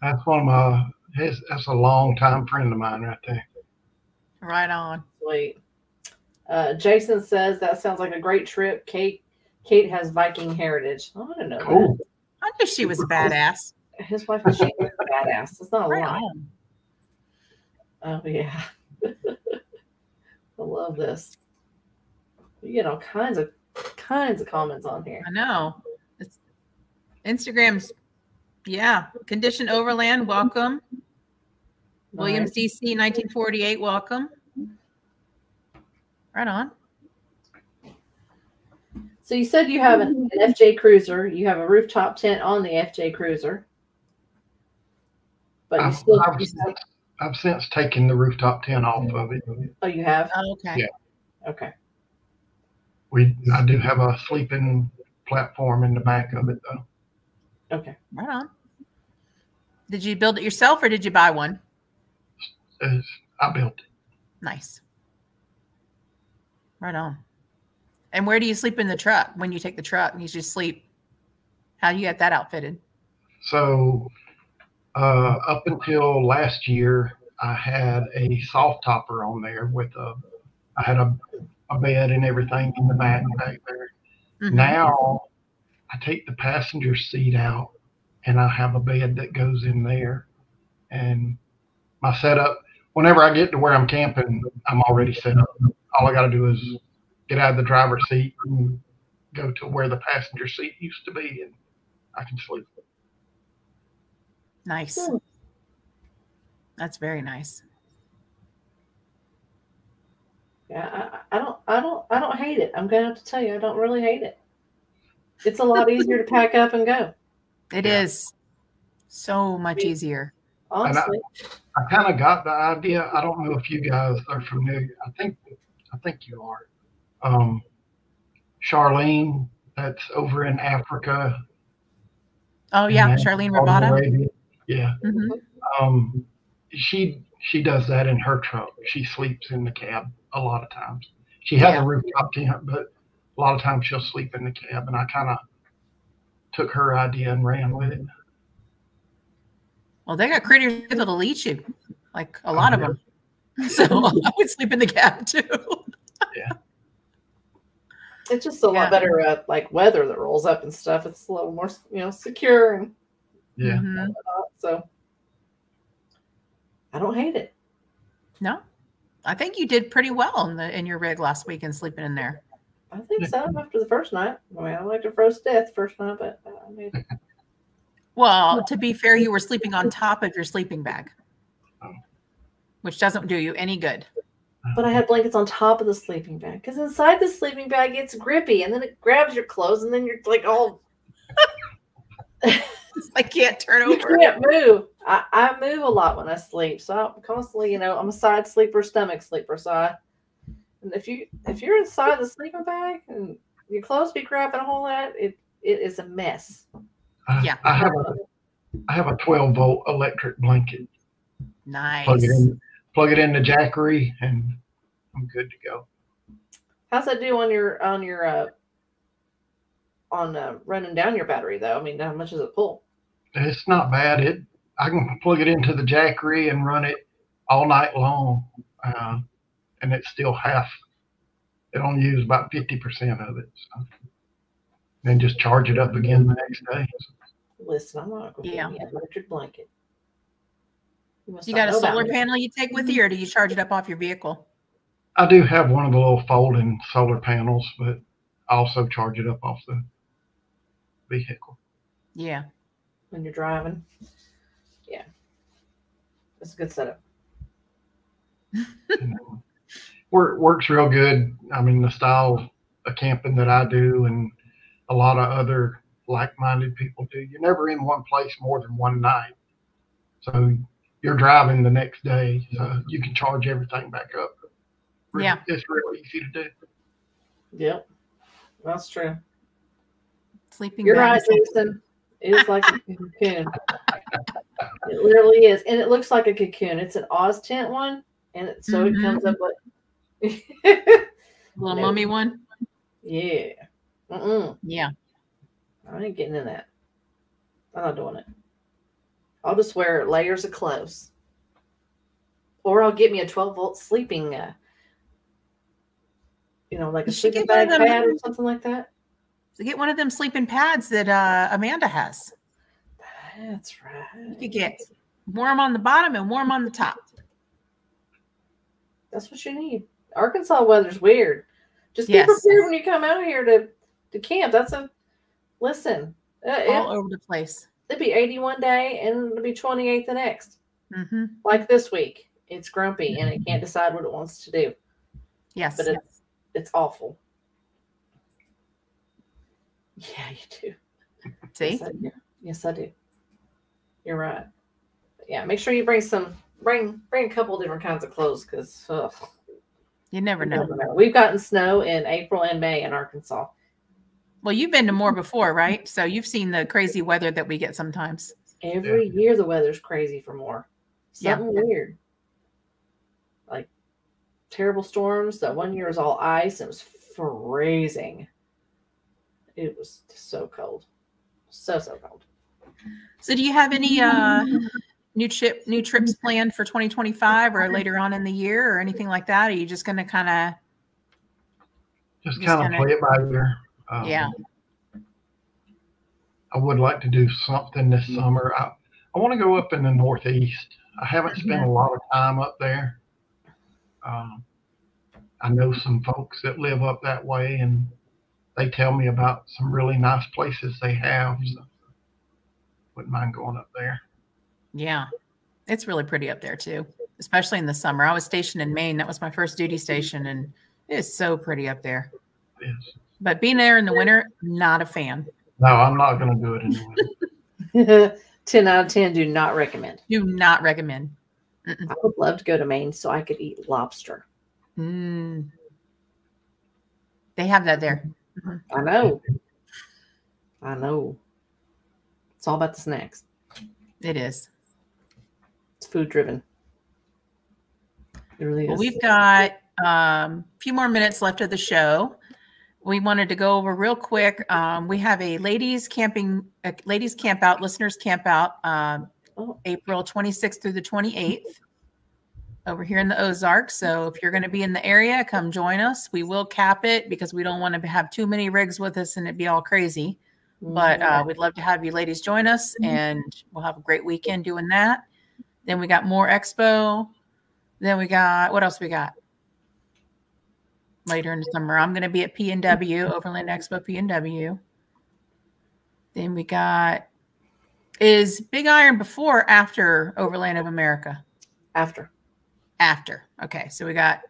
That's one of my. His, that's a long time friend of mine right there. Right on. Sweet. Uh, Jason says that sounds like a great trip. Kate Kate has Viking heritage. Oh, I don't know. that. Cool. I knew she was a badass. His wife is a badass. It's not a Right lie. on. Oh yeah. I love this. You get all kinds of kinds of comments on here. I know. It's Instagram's yeah. Condition Overland, welcome. Williams Nice. DC 1948, welcome. Right on. So you said you have an, an FJ Cruiser. You have a rooftop tent on the FJ Cruiser, but you I've, still, I've, you still since, I've since taken the rooftop tent off of it. oh you have Oh, okay. Yeah. okay. We I do have a sleeping platform in the back of it though. Okay. Right on. Did you build it yourself or did you buy one? I built it. Nice. Right on. And where do you sleep in the truck when you take the truck? And you just sleep. How do you get that outfitted? So uh, up until last year, I had a soft topper on there with a. I had a, a bed and everything in the back back there. Mhm. Now I take the passenger seat out and I have a bed that goes in there. And my setup, whenever I get to where I'm camping, I'm already set up. All I got to do is get out of the driver's seat and go to where the passenger seat used to be, and I can sleep. Nice. Hmm. That's very nice. Yeah, I, I don't, I don't, I don't hate it. I'm gonna have to tell you, I don't really hate it. It's a lot easier to pack up and go. It Yeah. is so much easier. Honestly, I kind of got the idea. I don't know if you guys are familiar. I think I think you are. Um, Charlene, that's over in Africa. Oh yeah, Charlene Saudi Rabata. Arabia. Yeah. hmm Um, she she does that in her truck. She sleeps in the cab a lot of times. She has Yeah. a rooftop tent, but a lot of times she'll sleep in the cab. And I kind of took her idea and ran with it. Well, they got critters that'll eat you, like a lot of them. So I would sleep in the cab too. Yeah. It's just a Yeah. lot better at like weather that rolls up and stuff. It's a little more, you know, secure and Yeah. Mhm. So I don't hate it. No, I think you did pretty well in the in your rig last week and sleeping in there. I think so. After the first night, I mean, I like to froze to death first night, but uh, I mean, Well, to be fair, you were sleeping on top of your sleeping bag, Oh. which doesn't do you any good. but I had blankets on top of the sleeping bag because inside the sleeping bag it's grippy, and then it grabs your clothes, and then you're like all I can't turn over. you over. can't move. I, I move a lot when I sleep, so I'm constantly, you know, I'm a side sleeper, stomach sleeper. So I, and if you if you're inside the sleeping bag and your clothes be grabbing a whole lot, it it is a mess. I, Yeah. I have a I have a 12 volt electric blanket. Nice. Plug it in, plug it in the jackery, and I'm good to go. How's that do on your on your uh on uh, running down your battery though? I mean, how much does it pull? It's not bad. It I can plug it into the jackery and run it all night long, uh, and it's still half. It only use about 50% of it. So. Then just charge it up again the next day. Listen, I'm not going to Yeah. get an electric blanket. must You got a solar me. panel you take with you, or do you charge it up off your vehicle? I do have one of the little folding solar panels, but I also charge it up off the vehicle. Yeah. when you're driving. Yeah, it's a good setup. you know. Work, works real good. I mean, the style of camping that I do and a lot of other like-minded people do. You're never in one place more than one night. So you're driving the next day, so you can charge everything back up. Yeah. It's real easy to do. Yep. That's true. Sleeping You're bag right, is- Jason. It is like a cocoon. It literally is. And it looks like a cocoon. It's an Oz tent one. And it, so Mhm. it comes up like little No. mummy one. Yeah. Mm-mm. Yeah. I ain't getting in that. I'm not doing it. I'll just wear layers of clothes. Or I'll get me a 12 volt sleeping, uh, you know, like a sleeping bag pad or something like that. So get one of them sleeping pads that uh, Amanda has. That's right. You could get warm on the bottom and warm on the top. That's what you need. Arkansas weather's weird. Just be Yes. prepared when you come out here to, to camp. That's a listen. Uh, All it, over the place. it'd be 81 day and it'll be 28 the next. hmm Like this week, it's grumpy and it can't decide what it wants to do. Yes. But it's it's awful. Yeah, you do. See? Yes, I do. Yes, I do. You're right. But yeah, make sure you bring some bring bring a couple different kinds of clothes because You never know. we've gotten snow in April and May in Arkansas. Well, you've been to more mm-hmm. before, right? So you've seen the crazy weather that we get sometimes. Every year the weather's crazy for more. Yeah. Something weird. Like terrible storms. That one year was all ice. It was freezing. It was so cold. So so cold. So do you have any uh new trip new trips planned for 2025 or later on in the year or anything like that? Are you just gonna kind of Just Just kind kinda- of play it by ear. Um, Yeah. I would like to do something this summer. I, I want to go up in the Northeast. I haven't spent a lot of time up there. Um, I know some folks that live up that way, and they tell me about some really nice places they have. So wouldn't mind going up there. Yeah. It's really pretty up there too, especially in the summer. I was stationed in Maine. That was my first duty station and it is so pretty up there. Yes. But being there in the winter, not a fan. No, I'm not going to do it anyway. 10 out of 10 do not recommend. Do not recommend. I would love to go to Maine so I could eat lobster. Mm. They have that there. I know. I know. It's all about the snacks. It is. It's food driven. It really Well, is. we've got um, a few more minutes left of the show. We wanted to go over real quick. Um, we have a ladies camping, a ladies camp out, listeners camp out, um, Oh. April 26th through the 28th over here in the Ozarks. So if you're going to be in the area, come join us. We will cap it because we don't want to have too many rigs with us and it'd be all crazy. But uh, we'd love to have you ladies join us and we'll have a great weekend doing that. Then we got more expo. Then we got what else we got? Later in the summer, I'm going to be at P and W Overland Expo P and W. Then we got is Big Iron before or after Overland of America? after. After. Okay, so we got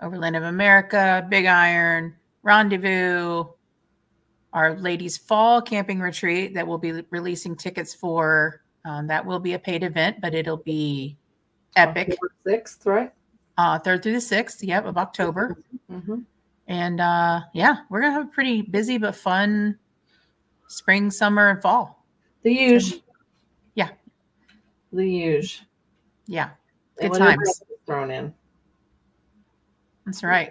Overland of America, Big Iron, Rendezvous, our ladies' fall camping retreat that we'll be releasing tickets for. Um, that will be a paid event, but it'll be epic. 6th, right? Uh, third through the sixth, yep, of October. Mm-hmm. And uh, yeah, we're gonna have a pretty busy but fun spring, summer, and fall. The huge. Yeah. The huge. Yeah, Good times. Else is Thrown in. that's right.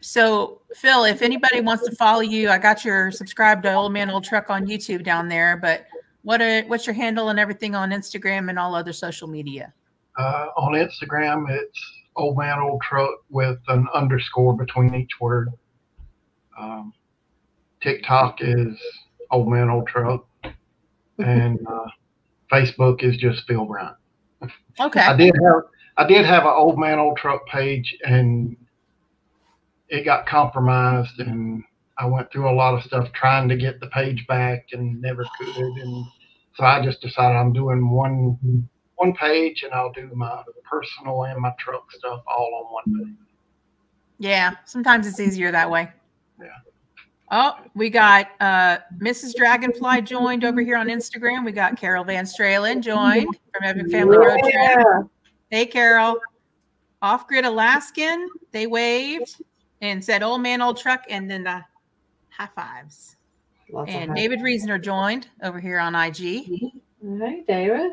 So, Phil, if anybody wants to follow you, I got your subscribe to Old Man Old Truck on YouTube down there. But what are what's your handle and everything on Instagram and all other social media? Uh, on Instagram, it's old man old truck with an underscore between each word. Um, TikTok is old man old truck, and uh, Facebook is just Phil Bryant. Okay. I did have I did have an old man old truck page, and it got compromised, and I went through a lot of stuff trying to get the page back, and never could, and so I just decided I'm doing one one page, and I'll do my personal and my truck stuff all on one page. Yeah, sometimes it's easier that way. Yeah. Oh, we got uh Mrs. Dragonfly joined over here on Instagram. We got Carol Van Stralen joined from Epic Family Road Trip. Hey, Carol. Off Grid Alaskan, they waved and said "Old man, old truck," and then the high fives. Lots And high- David Reasoner joined over here on IG. Mm-hmm. Hey, David.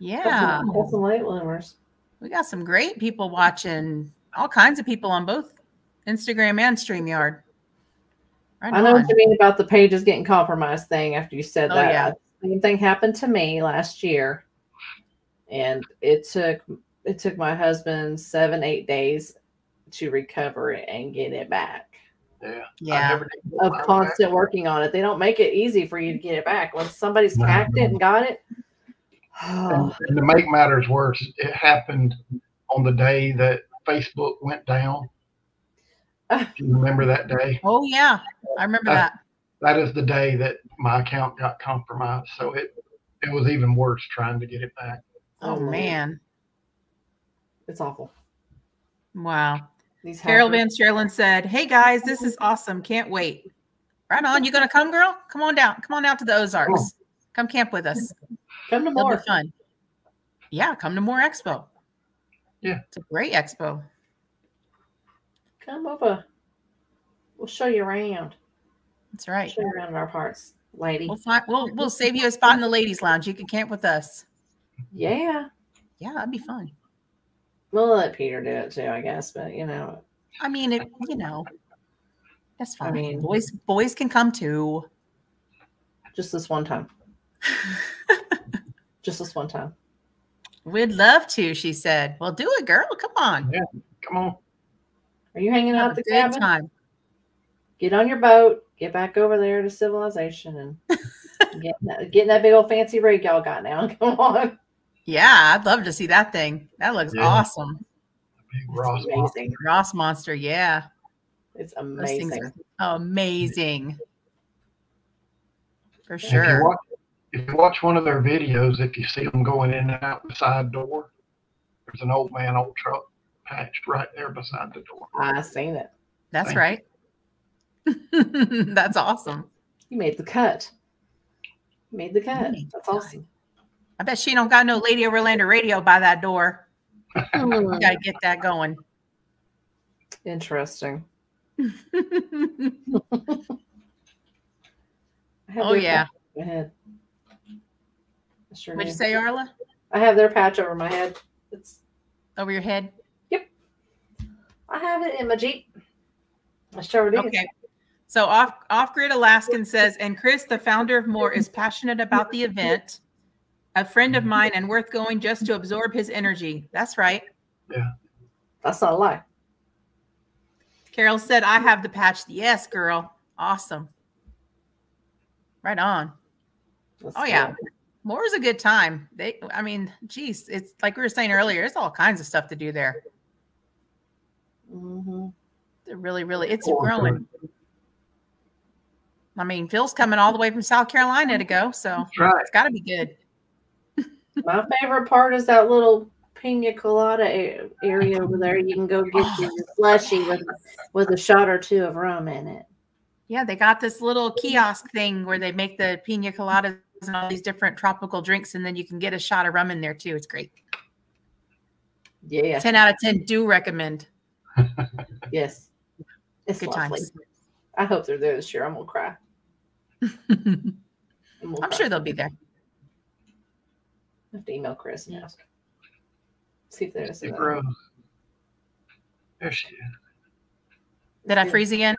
Yeah, Got some, got some late bloomers. we got some great people watching. All kinds of people on both Instagram and Streamyard. Right I know on. what you mean about the pages getting compromised thing after you said Oh, that. yeah. Same thing happened to me last year. And it took it took my husband seven, eight days to recover it and get it back. Yeah. Yeah, never Of constant working on it. They don't make it easy for you to get it back. Once somebody's No. hacked it and got it. And, and to make matters worse, it happened on the day that Facebook went down. Do you remember that day? Oh yeah, I remember Uh, that. That is the day that my account got compromised. So it it was even worse trying to get it back. Oh, oh man. man, It's awful. wow. These Carol hackers- Van Sterlin said, "Hey guys, this is awesome. Can't wait. Right on. You gonna come, girl? Come on down. Come on out to the Ozarks. Come camp with us. come to more. fun. Yeah, come to more expo. Yeah. it's a great expo. Come over. We'll show you around. That's right. Show you around our parts, lady. We'll find. We'll we'll save you a spot in the ladies' lounge. You can camp with us. Yeah. Yeah, that'd be fun. We'll let Peter do it too, I guess. But you know, I mean, it. You know, that's fine. I mean- boys boys can come too. just this one time. just this one time. We'd love to. She said. Well, do it, girl. Come on. Yeah, Come on. Are you hanging Have out a the good cabin? time. Get on your boat. Get back over there to civilization and get in that, get in that big old fancy rig y'all got now. Come on. Yeah, I'd love to see that thing. That looks Yeah. awesome. Big It's Ross Monster. Ross monster. Yeah, It's amazing. amazing. For If you sure. watch if you watch one of their videos, if you see them going in and out the side door, there's an old man, old truck patched right there beside the door. I've seen it. That's Thank right. That's awesome. You made the cut. You made the cut. made That's cut. awesome. I bet she don't got no Lady Overlander radio by that door. Hmm, gotta get that going. Interesting. Oh yeah. my head. Sure What'd you say, Arla? I have their patch over my head. It's Over your head? Yep. I have it in my Jeep. I sure do. Okay. So off off grid Alaskan says, and Chris, the founder of More, is passionate about the event. A friend of mine and worth going just to absorb his energy. That's right. Yeah. That's not a lie. Carol said, I have the patch. Yes, girl. Awesome. Right on. That's Oh yeah. good. More is a good time. They I mean, geez, it's like we were saying earlier, it's all kinds of stuff to do there. Mhm. It really, really it's Cool. growing. I mean, Phil's coming all the way from South Carolina to go, so right. it's gotta be good. My favorite part is that little pina colada area over there. You can go get your slushy with with a shot or two of rum in it. Yeah, they got this little kiosk thing where they make the pina coladas and all these different tropical drinks, and then you can get a shot of rum in there too. It's great. Yeah. 10 out of 10 do recommend. Yes. It's Good lovely. times. I hope they're there this year. I'm gonna cry. I'm I'm, cry. sure they'll be there. I have to email Chris and ask. See if they're It grows. There she is. Did I freeze again?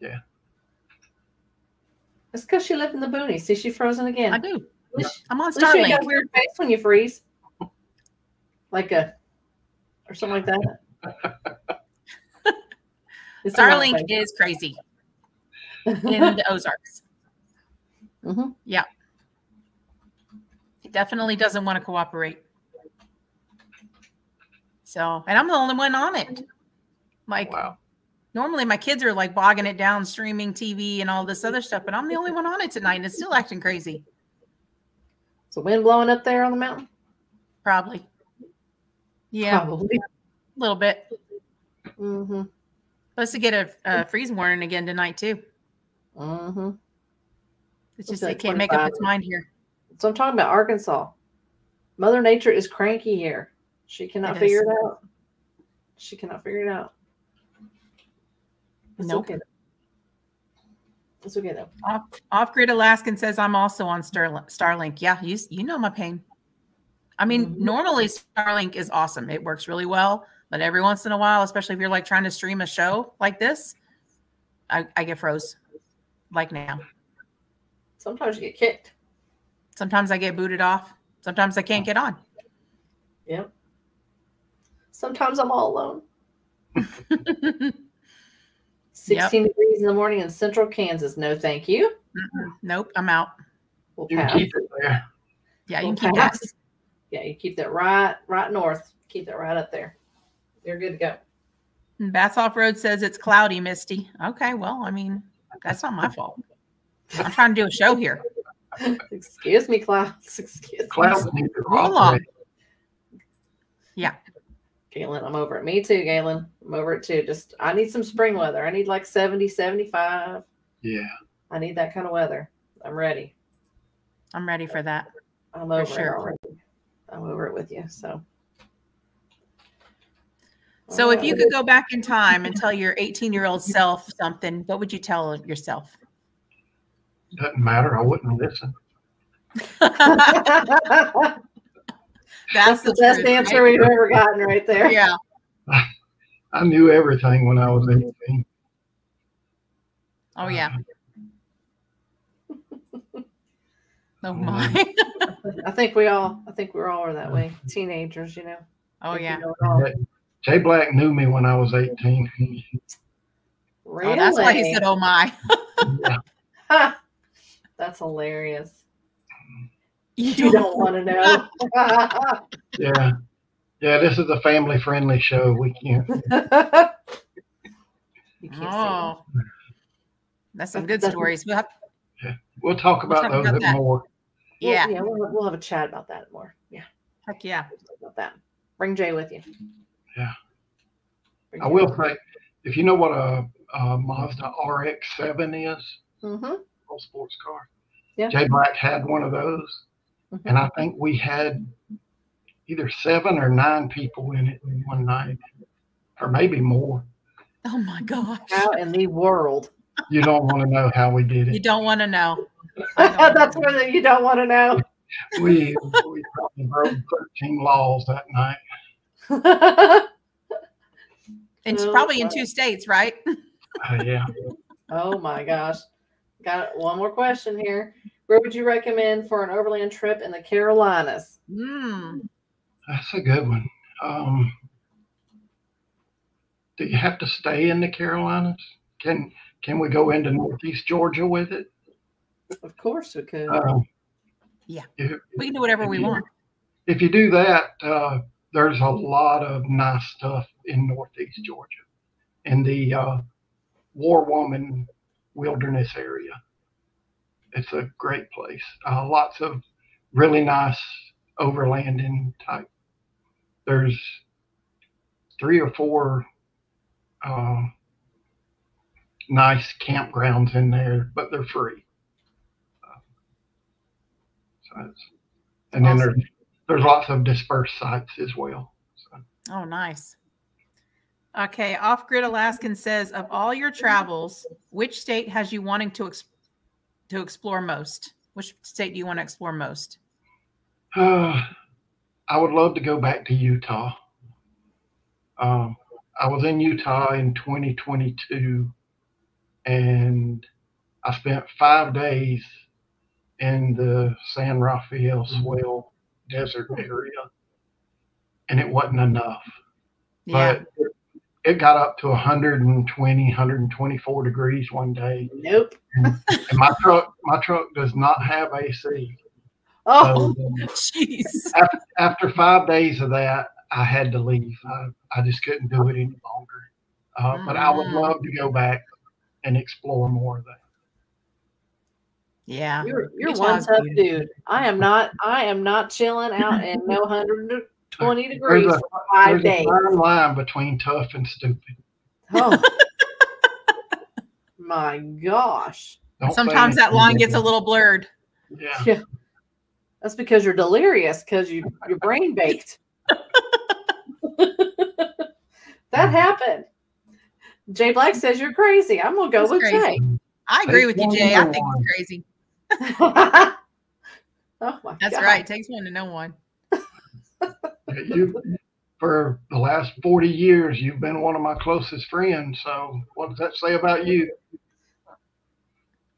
It's because she lived in the boonies. See, she frozen again. I do. At least- I'm on at least you got a weird face when you freeze. Like a, or something like that. It's Starlink is crazy in the Ozarks. Mhm. It definitely doesn't want to cooperate. So, and I'm the only one on it. Like, Wow. normally my kids are like bogging it down, streaming TV and all this other stuff, but I'm the only one on it tonight and it's still acting crazy. Is the wind blowing up there on the mountain? Probably. Yeah, Probably. a little bit. Mm-hmm. Supposed to get a, a freeze warning again tonight too. Mm-hmm. It's Looks just like it can't make up its mind here. So I'm talking about Arkansas. Mother Nature is cranky here. She cannot It figure is. it out. She cannot figure it out. It's Nope. okay. though. It's okay though. Off, off grid Alaskan says I'm also on Starlink. Starlink. Yeah, you you know my pain. I mean, Mhm. normally Starlink is awesome. It works really well, but every once in a while, especially if you're like trying to stream a show like this, I, I get froze. Like now. Sometimes you get kicked. Sometimes I get booted off. Sometimes I can't get on. Yep. Sometimes I'm all alone. 16 degrees in the morning in central Kansas. No, thank you. Mm-mm. nope, I'm out. We'll You pass. keep it there. Yeah, you We'll can keep that. Yeah, you keep that right, right north. Keep that right up there. You're good to go. Bass Off Road says it's cloudy, Misti. Okay, well, I mean, that's not my fault. I'm trying to do a show here. Excuse me, clouds. Excuse me. Clouds need to Roll cooperate. Galen, I'm over it. Me too, Galen. I'm over it too. Just I need some spring weather. I need like 70, 75. Yeah. I need that kind of weather. I'm ready. I'm ready for that. I'm over sure. it already. I'm over it with you. So So if you could go back in time and tell your 18 year old self something, what would you tell yourself? Doesn't matter. I wouldn't listen. That's, That's the best truth, answer right? we've ever gotten right there. Yeah. I knew everything when I was 18. Oh yeah. Oh my. Mm-hmm. I think we all I think we're all are that way. Teenagers, you know. Oh Think we yeah. know. Jay Black knew me when I was 18. Really? Oh, that's why he said, "Oh my." Yeah. Ha! That's hilarious. You You don't want to know. Yeah. Yeah, this is a family friendly show. We can't. you can't say oh. that. Oh. That's some good That's- stories. We'll have, We'll talk about talk those about a bit that. more. We'll- yeah. yeah, we'll, we'll have a chat about that more. Yeah, Heck yeah. about that. Bring Jay with you. Yeah. Bring I Jay will with say, if you know what a, a Mazda RX-7 is, you. Sports car, Yeah. Jay Black had one of those, Mhm. and I think we had either seven or nine people in it one night, or maybe more. Oh my gosh. How in the world? You don't want to know how we did it. You don't want to know. That's know. where the, you don't want to know. We we probably broke 13 laws that night. It's Oh, probably in two states, right? Uh, yeah. oh my gosh. Got one more question here. Where would you recommend for an overland trip in the Carolinas? Mm. That's a good one. Um, do you have to stay in the Carolinas? Can can we go into Northeast Georgia with it? Of course we could. Um, Yeah. If, We can do whatever we you- want. If you do that, uh, there's a lot of nice stuff in Northeast Georgia, in the uh, Warwoman Wilderness area. It's a great place. Uh, lots of really nice overlanding type. There's three or four uh, nice campgrounds in there, but they're free. Uh, so it's, and then there's there's lots of dispersed sites as well. So, Oh, nice. Okay. Off Grid Alaskan says, of all your travels, which state has you wanting to ex- to explore most? Which state do you want to explore most? uh, I would love to go back to Utah. Um, I was in Utah in 2022, and I spent five days in the San Rafael Swell Desert area, and it wasn't enough. Yeah. But it got up to 120, 124 degrees one day. Nope. And, and my truck, my truck does not have AC. Oh, jeez. So, um, after, after, five days of that, I had to leave. I, I just couldn't do it any longer. Uh, ah. But I would love to go back and explore more of that. Yeah, you're, you're one tough dude. I am not. I am not chilling out in no hundred 20 degrees a, for five days. A line between tough and stupid. Oh. My gosh. Don't Sometimes that line gets a little blurred. Yeah. yeah. That's because you're delirious because you your brain baked. that happened. Jay Black says you're crazy. I'm gonna go with crazy. Jay. I agree with you, Jay. I think you're crazy. oh my That's God. right. It takes one to know one. You, for the last 40 years, you've been one of my closest friends. So what does that say about you?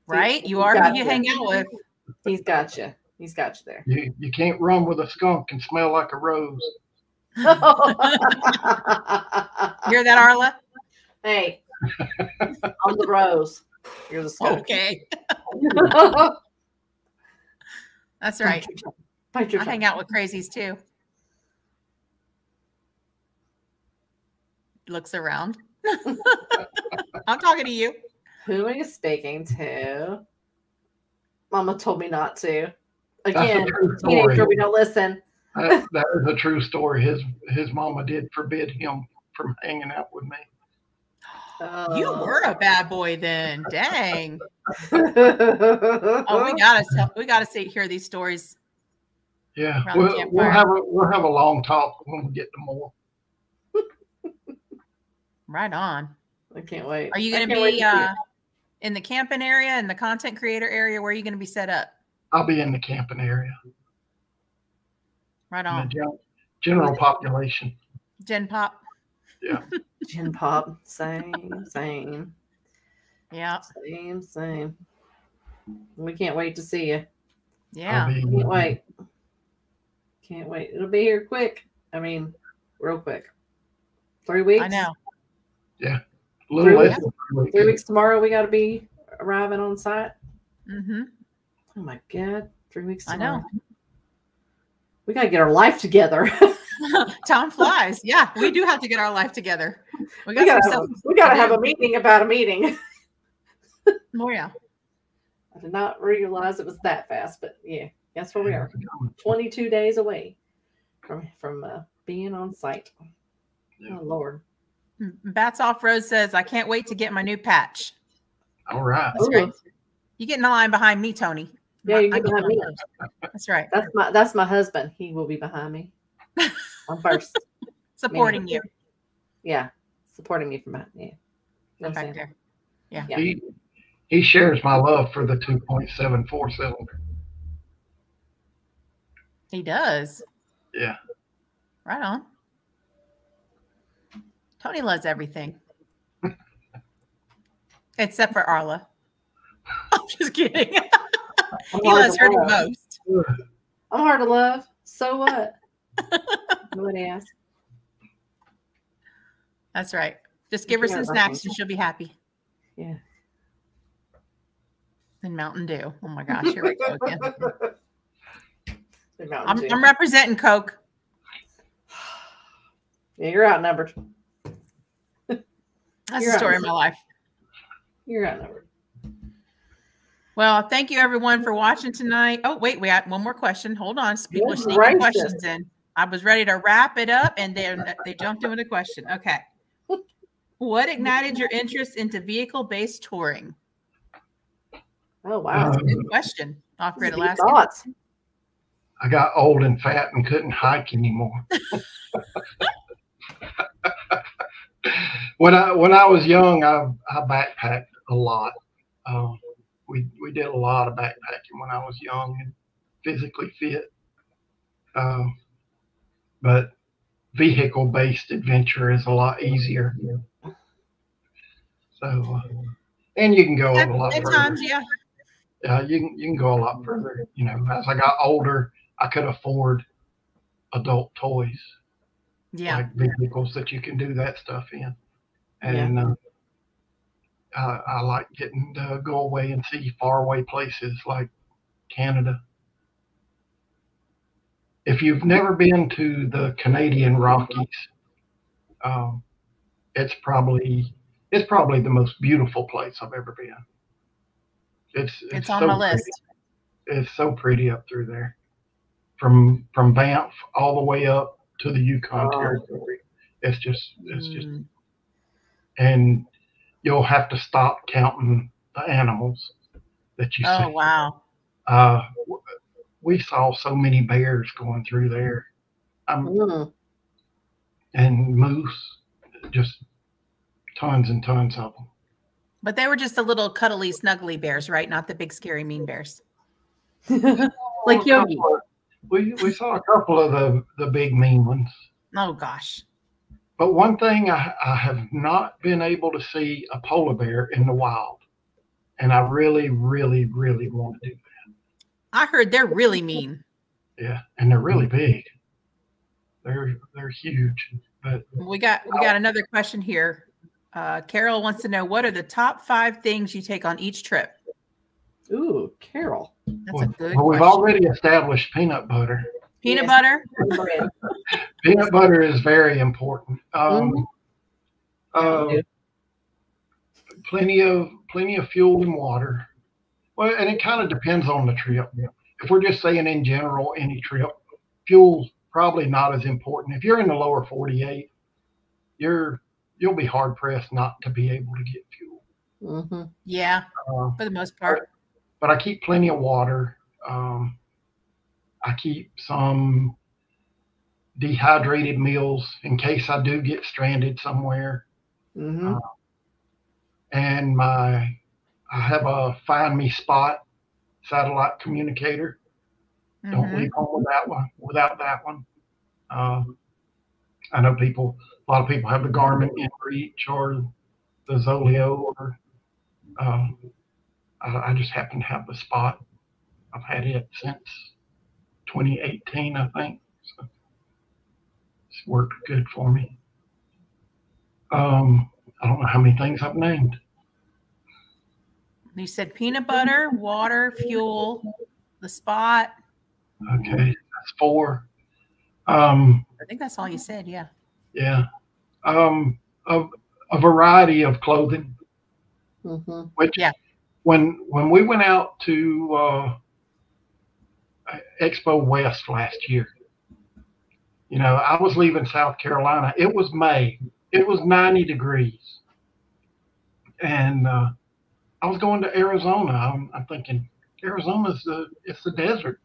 Right? You are who you you. hang out with. He's got you. He's got you there. You, you can't run with a skunk and smell like a rose. Hear that, Arla? hey, on the rose. You're the skunk. Okay. That's right. your. Bite your I hang out with crazies too. Looks around. I'm talking to you. Who are you speaking to? Mama told me not to. That's Again, a true teenager, story. we don't listen. That, that is a true story. His his mama did forbid him from hanging out with me. Oh. You Oh. were a bad boy then. Dang. oh, we gotta tell, we gotta see hear these stories. Yeah, we'll, campfire. we'll have a we'll have a long talk when we get to more. Right on. I can't wait. Are you gonna be uh in the camping area in the content creator area? Where are you gonna be set up? I'll be in the camping area. Right on. gen- general population. Gen Pop. Gin pop? Same, same, Yeah. same, same. We can't wait to see you. Yeah. Be, Can't wait. Can't wait. It'll be here quick. I mean, real quick. Three weeks. I know. A little Three less weeks. Three weeks tomorrow. We got to be arriving on site. Mm-hmm. Oh my god! Three weeks. I know. We got to get our life together. Time flies. Yeah, we do have to get our life together. We we got got some to. We got to to have a meeting about a meeting. Oh yeah. I did not realize it was that fast, but yeah, that's where we are. Twenty-two days away from from uh, being on site. Yeah. Oh Lord! Bass Off Road says, "I can't wait to get my new patch." All right. That's Ooh. right. You get in the line behind me, Tony. Yeah, you get behind me. That's right. That's my that's my husband. He will be behind me. I'm first. Supporting you Yeah, supporting me from behind. Yeah. You know back saying? there. Yeah. He he shares my love for the 2.74 cylinder. He does. Yeah. Right on. Tony loves everything. Except for Arla. I'm just kidding. I'm he loves her the most. I'm hard to love. So what? Nobody asked. That's right. Just give her some snacks and she'll be happy. Yeah. And Mountain Dew. Oh my gosh, here we go again. I'm, I'm representing Coke. yeah, you're outnumbered. That's You're the story of my life. You're outnumbered. Well, thank you everyone for watching tonight. Oh, wait, we had one more question. Hold on. People are sneaking gracious. questions in. I was ready to wrap it up and then they jumped in with a question. Okay. What ignited your interest into vehicle based touring? Oh wow. Uh, Good question. Off grid Deep Alaska. thoughts. I got old and fat and couldn't hike anymore. when I when I was young, I I backpacked a lot. Um, we we did a lot of backpacking when I was young and physically fit. Um, but vehicle based adventure is a lot easier. So, uh, and you can go At, a lot at further. times, yeah. Yeah, you can you can go a lot further. You know, as I got older, I could afford adult toys Yeah. like vehicles that you can do that stuff in, and uh, I, I like getting to go away and see faraway places like Canada. If you've never been to the Canadian Rockies, um, it's probably it's probably the most beautiful place I've ever been. It's It's on so pretty list. it's so pretty up through there from from banff all the way up to the yukon Oh. territory it's just it's just Mm, and you'll have to stop counting the animals that you Oh see wow. uh we saw so many bears going through there um Mm. and moose, just tons and tons of them. But they were just the little cuddly, snuggly bears, right? Not the big, scary, mean bears. like Yogi. We we saw a couple of the the big mean ones. Oh gosh. But one thing I, I have not been able to see a polar bear in the wild, and I really, really, really want to do that. I heard they're really mean. Yeah, and they're really big. They're they're huge. But We got we got another question here. Uh, Carol wants to know what are the top five things you take on each trip? Ooh, Carol. That's well, a good well, we've question. already established peanut butter. Peanut Yes. butter. Peanut butter is very important. Um, uh, Yeah. plenty of plenty of fuel and water. Well, and it kind of depends on the trip. If we're just saying in general, any trip, fuel's probably not as important. If you're in the lower 48, you're you'll be hard pressed not to be able to get fuel. Mm-hmm. Yeah, Uh, for the most part. But I keep plenty of water. Um, I keep some dehydrated meals in case I do get stranded somewhere. Mhm. and my I have a find me spot satellite communicator. Don't Mhm. leave home with that one without that one. Um, I know people, a lot of people have the Garmin InReach or the Zoleo, or um, I, I just happen to have the spot. I've had it since 2018, I think. So it's worked good for me. Um, I don't know how many things I've named. You said peanut butter, water, fuel, the spot. Okay, that's four. Um, I think that's all you said. Yeah. yeah. Um, a, a variety of clothing. Mhm. Which, Yeah. When when we went out to uh, Expo West last year, you know, I was leaving South Carolina. It was May. It was 90 degrees, and uh, I was going to Arizona. I'm, I'm thinking Arizona's the it's the desert.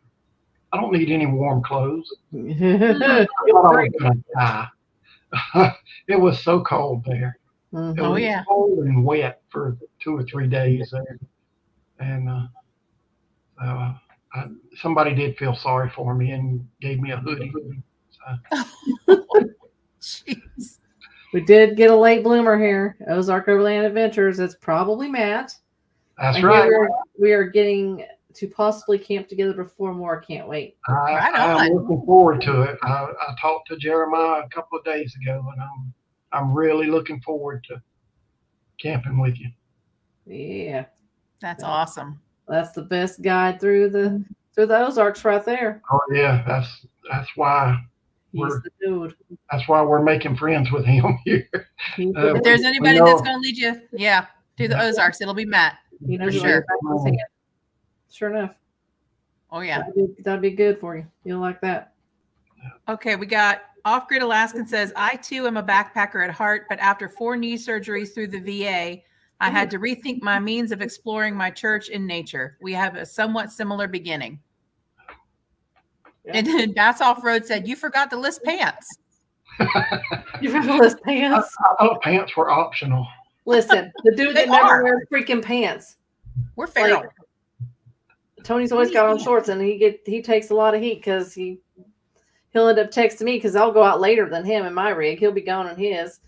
I don't need any warm clothes. I thought I was gonna die. it was so cold there. It Mhm. Oh, was yeah. cold and wet for two or three days there, and uh, uh, I, somebody did feel sorry for me and gave me a hoodie. Jeez. We did get a late bloomer here. Ozark Overland Adventures. It's probably Matt. That's And right. We are, we are getting to possibly camp together before more. Can't wait. I, Right I'm looking forward to it. I, I talked to Jeremiah a couple of days ago, and I'm I'm really looking forward to camping with you. Yeah, That's awesome. that's the best guide through the through the Ozarks right there. Oh yeah, that's that's why He's We're- the dude. that's why we're making friends with him here. Uh, If there's anybody know- that's going to lead you, yeah, to the Ozarks, it'll be Matt. He knows for sure. back of his hand. Sure enough. Oh, yeah. That'd be, that'd be good for you. You'll like that. Okay, we got Off Grid Alaskan says, I too am a backpacker at heart, but after four knee surgeries through the VA, I had oh. to rethink my means of exploring my church in nature. We have a somewhat similar beginning. Yeah. And then Bass Off Road said, You forgot to list pants. You forgot to list pants? I thought pants were optional. Listen, the dude that never wears freaking pants. We're feral. Tony's always got on shorts, and he get he takes a lot of heat because he he'll end up texting me because I'll go out later than him in my rig. He'll be gone in his,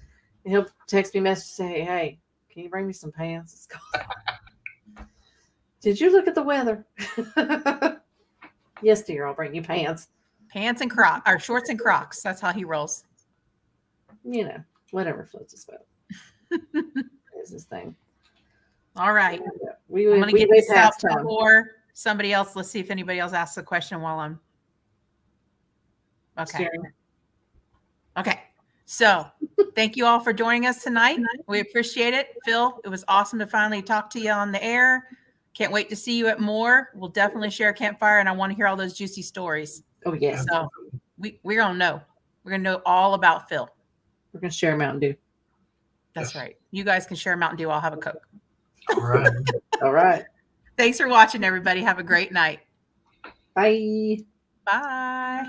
and he'll text me a message say, "Hey, can you bring me some pants?" It's cold. Did you look at the weather? yes, dear. I'll bring you pants. Pants and crocs, or shorts and crocs. That's how he rolls. You know, whatever floats his boat. is his thing. All right. We I'm going to we get this out before somebody else. Let's see if anybody else asks a question while I'm. Okay. Steering. Okay. So thank you all for joining us tonight. We appreciate it. Phil, it was awesome to finally talk to you on the air. Can't wait to see you at more. We'll definitely share a campfire and I want to hear all those juicy stories. Oh yeah. So we, we're going to know. We're going to know all about Phil. we're gonna share Mountain Dew. That's Yes. right. You guys can share Mountain Dew. I'll have a Coke. All right. All right. Thanks for watching, everybody. Have a great night. Bye. Bye.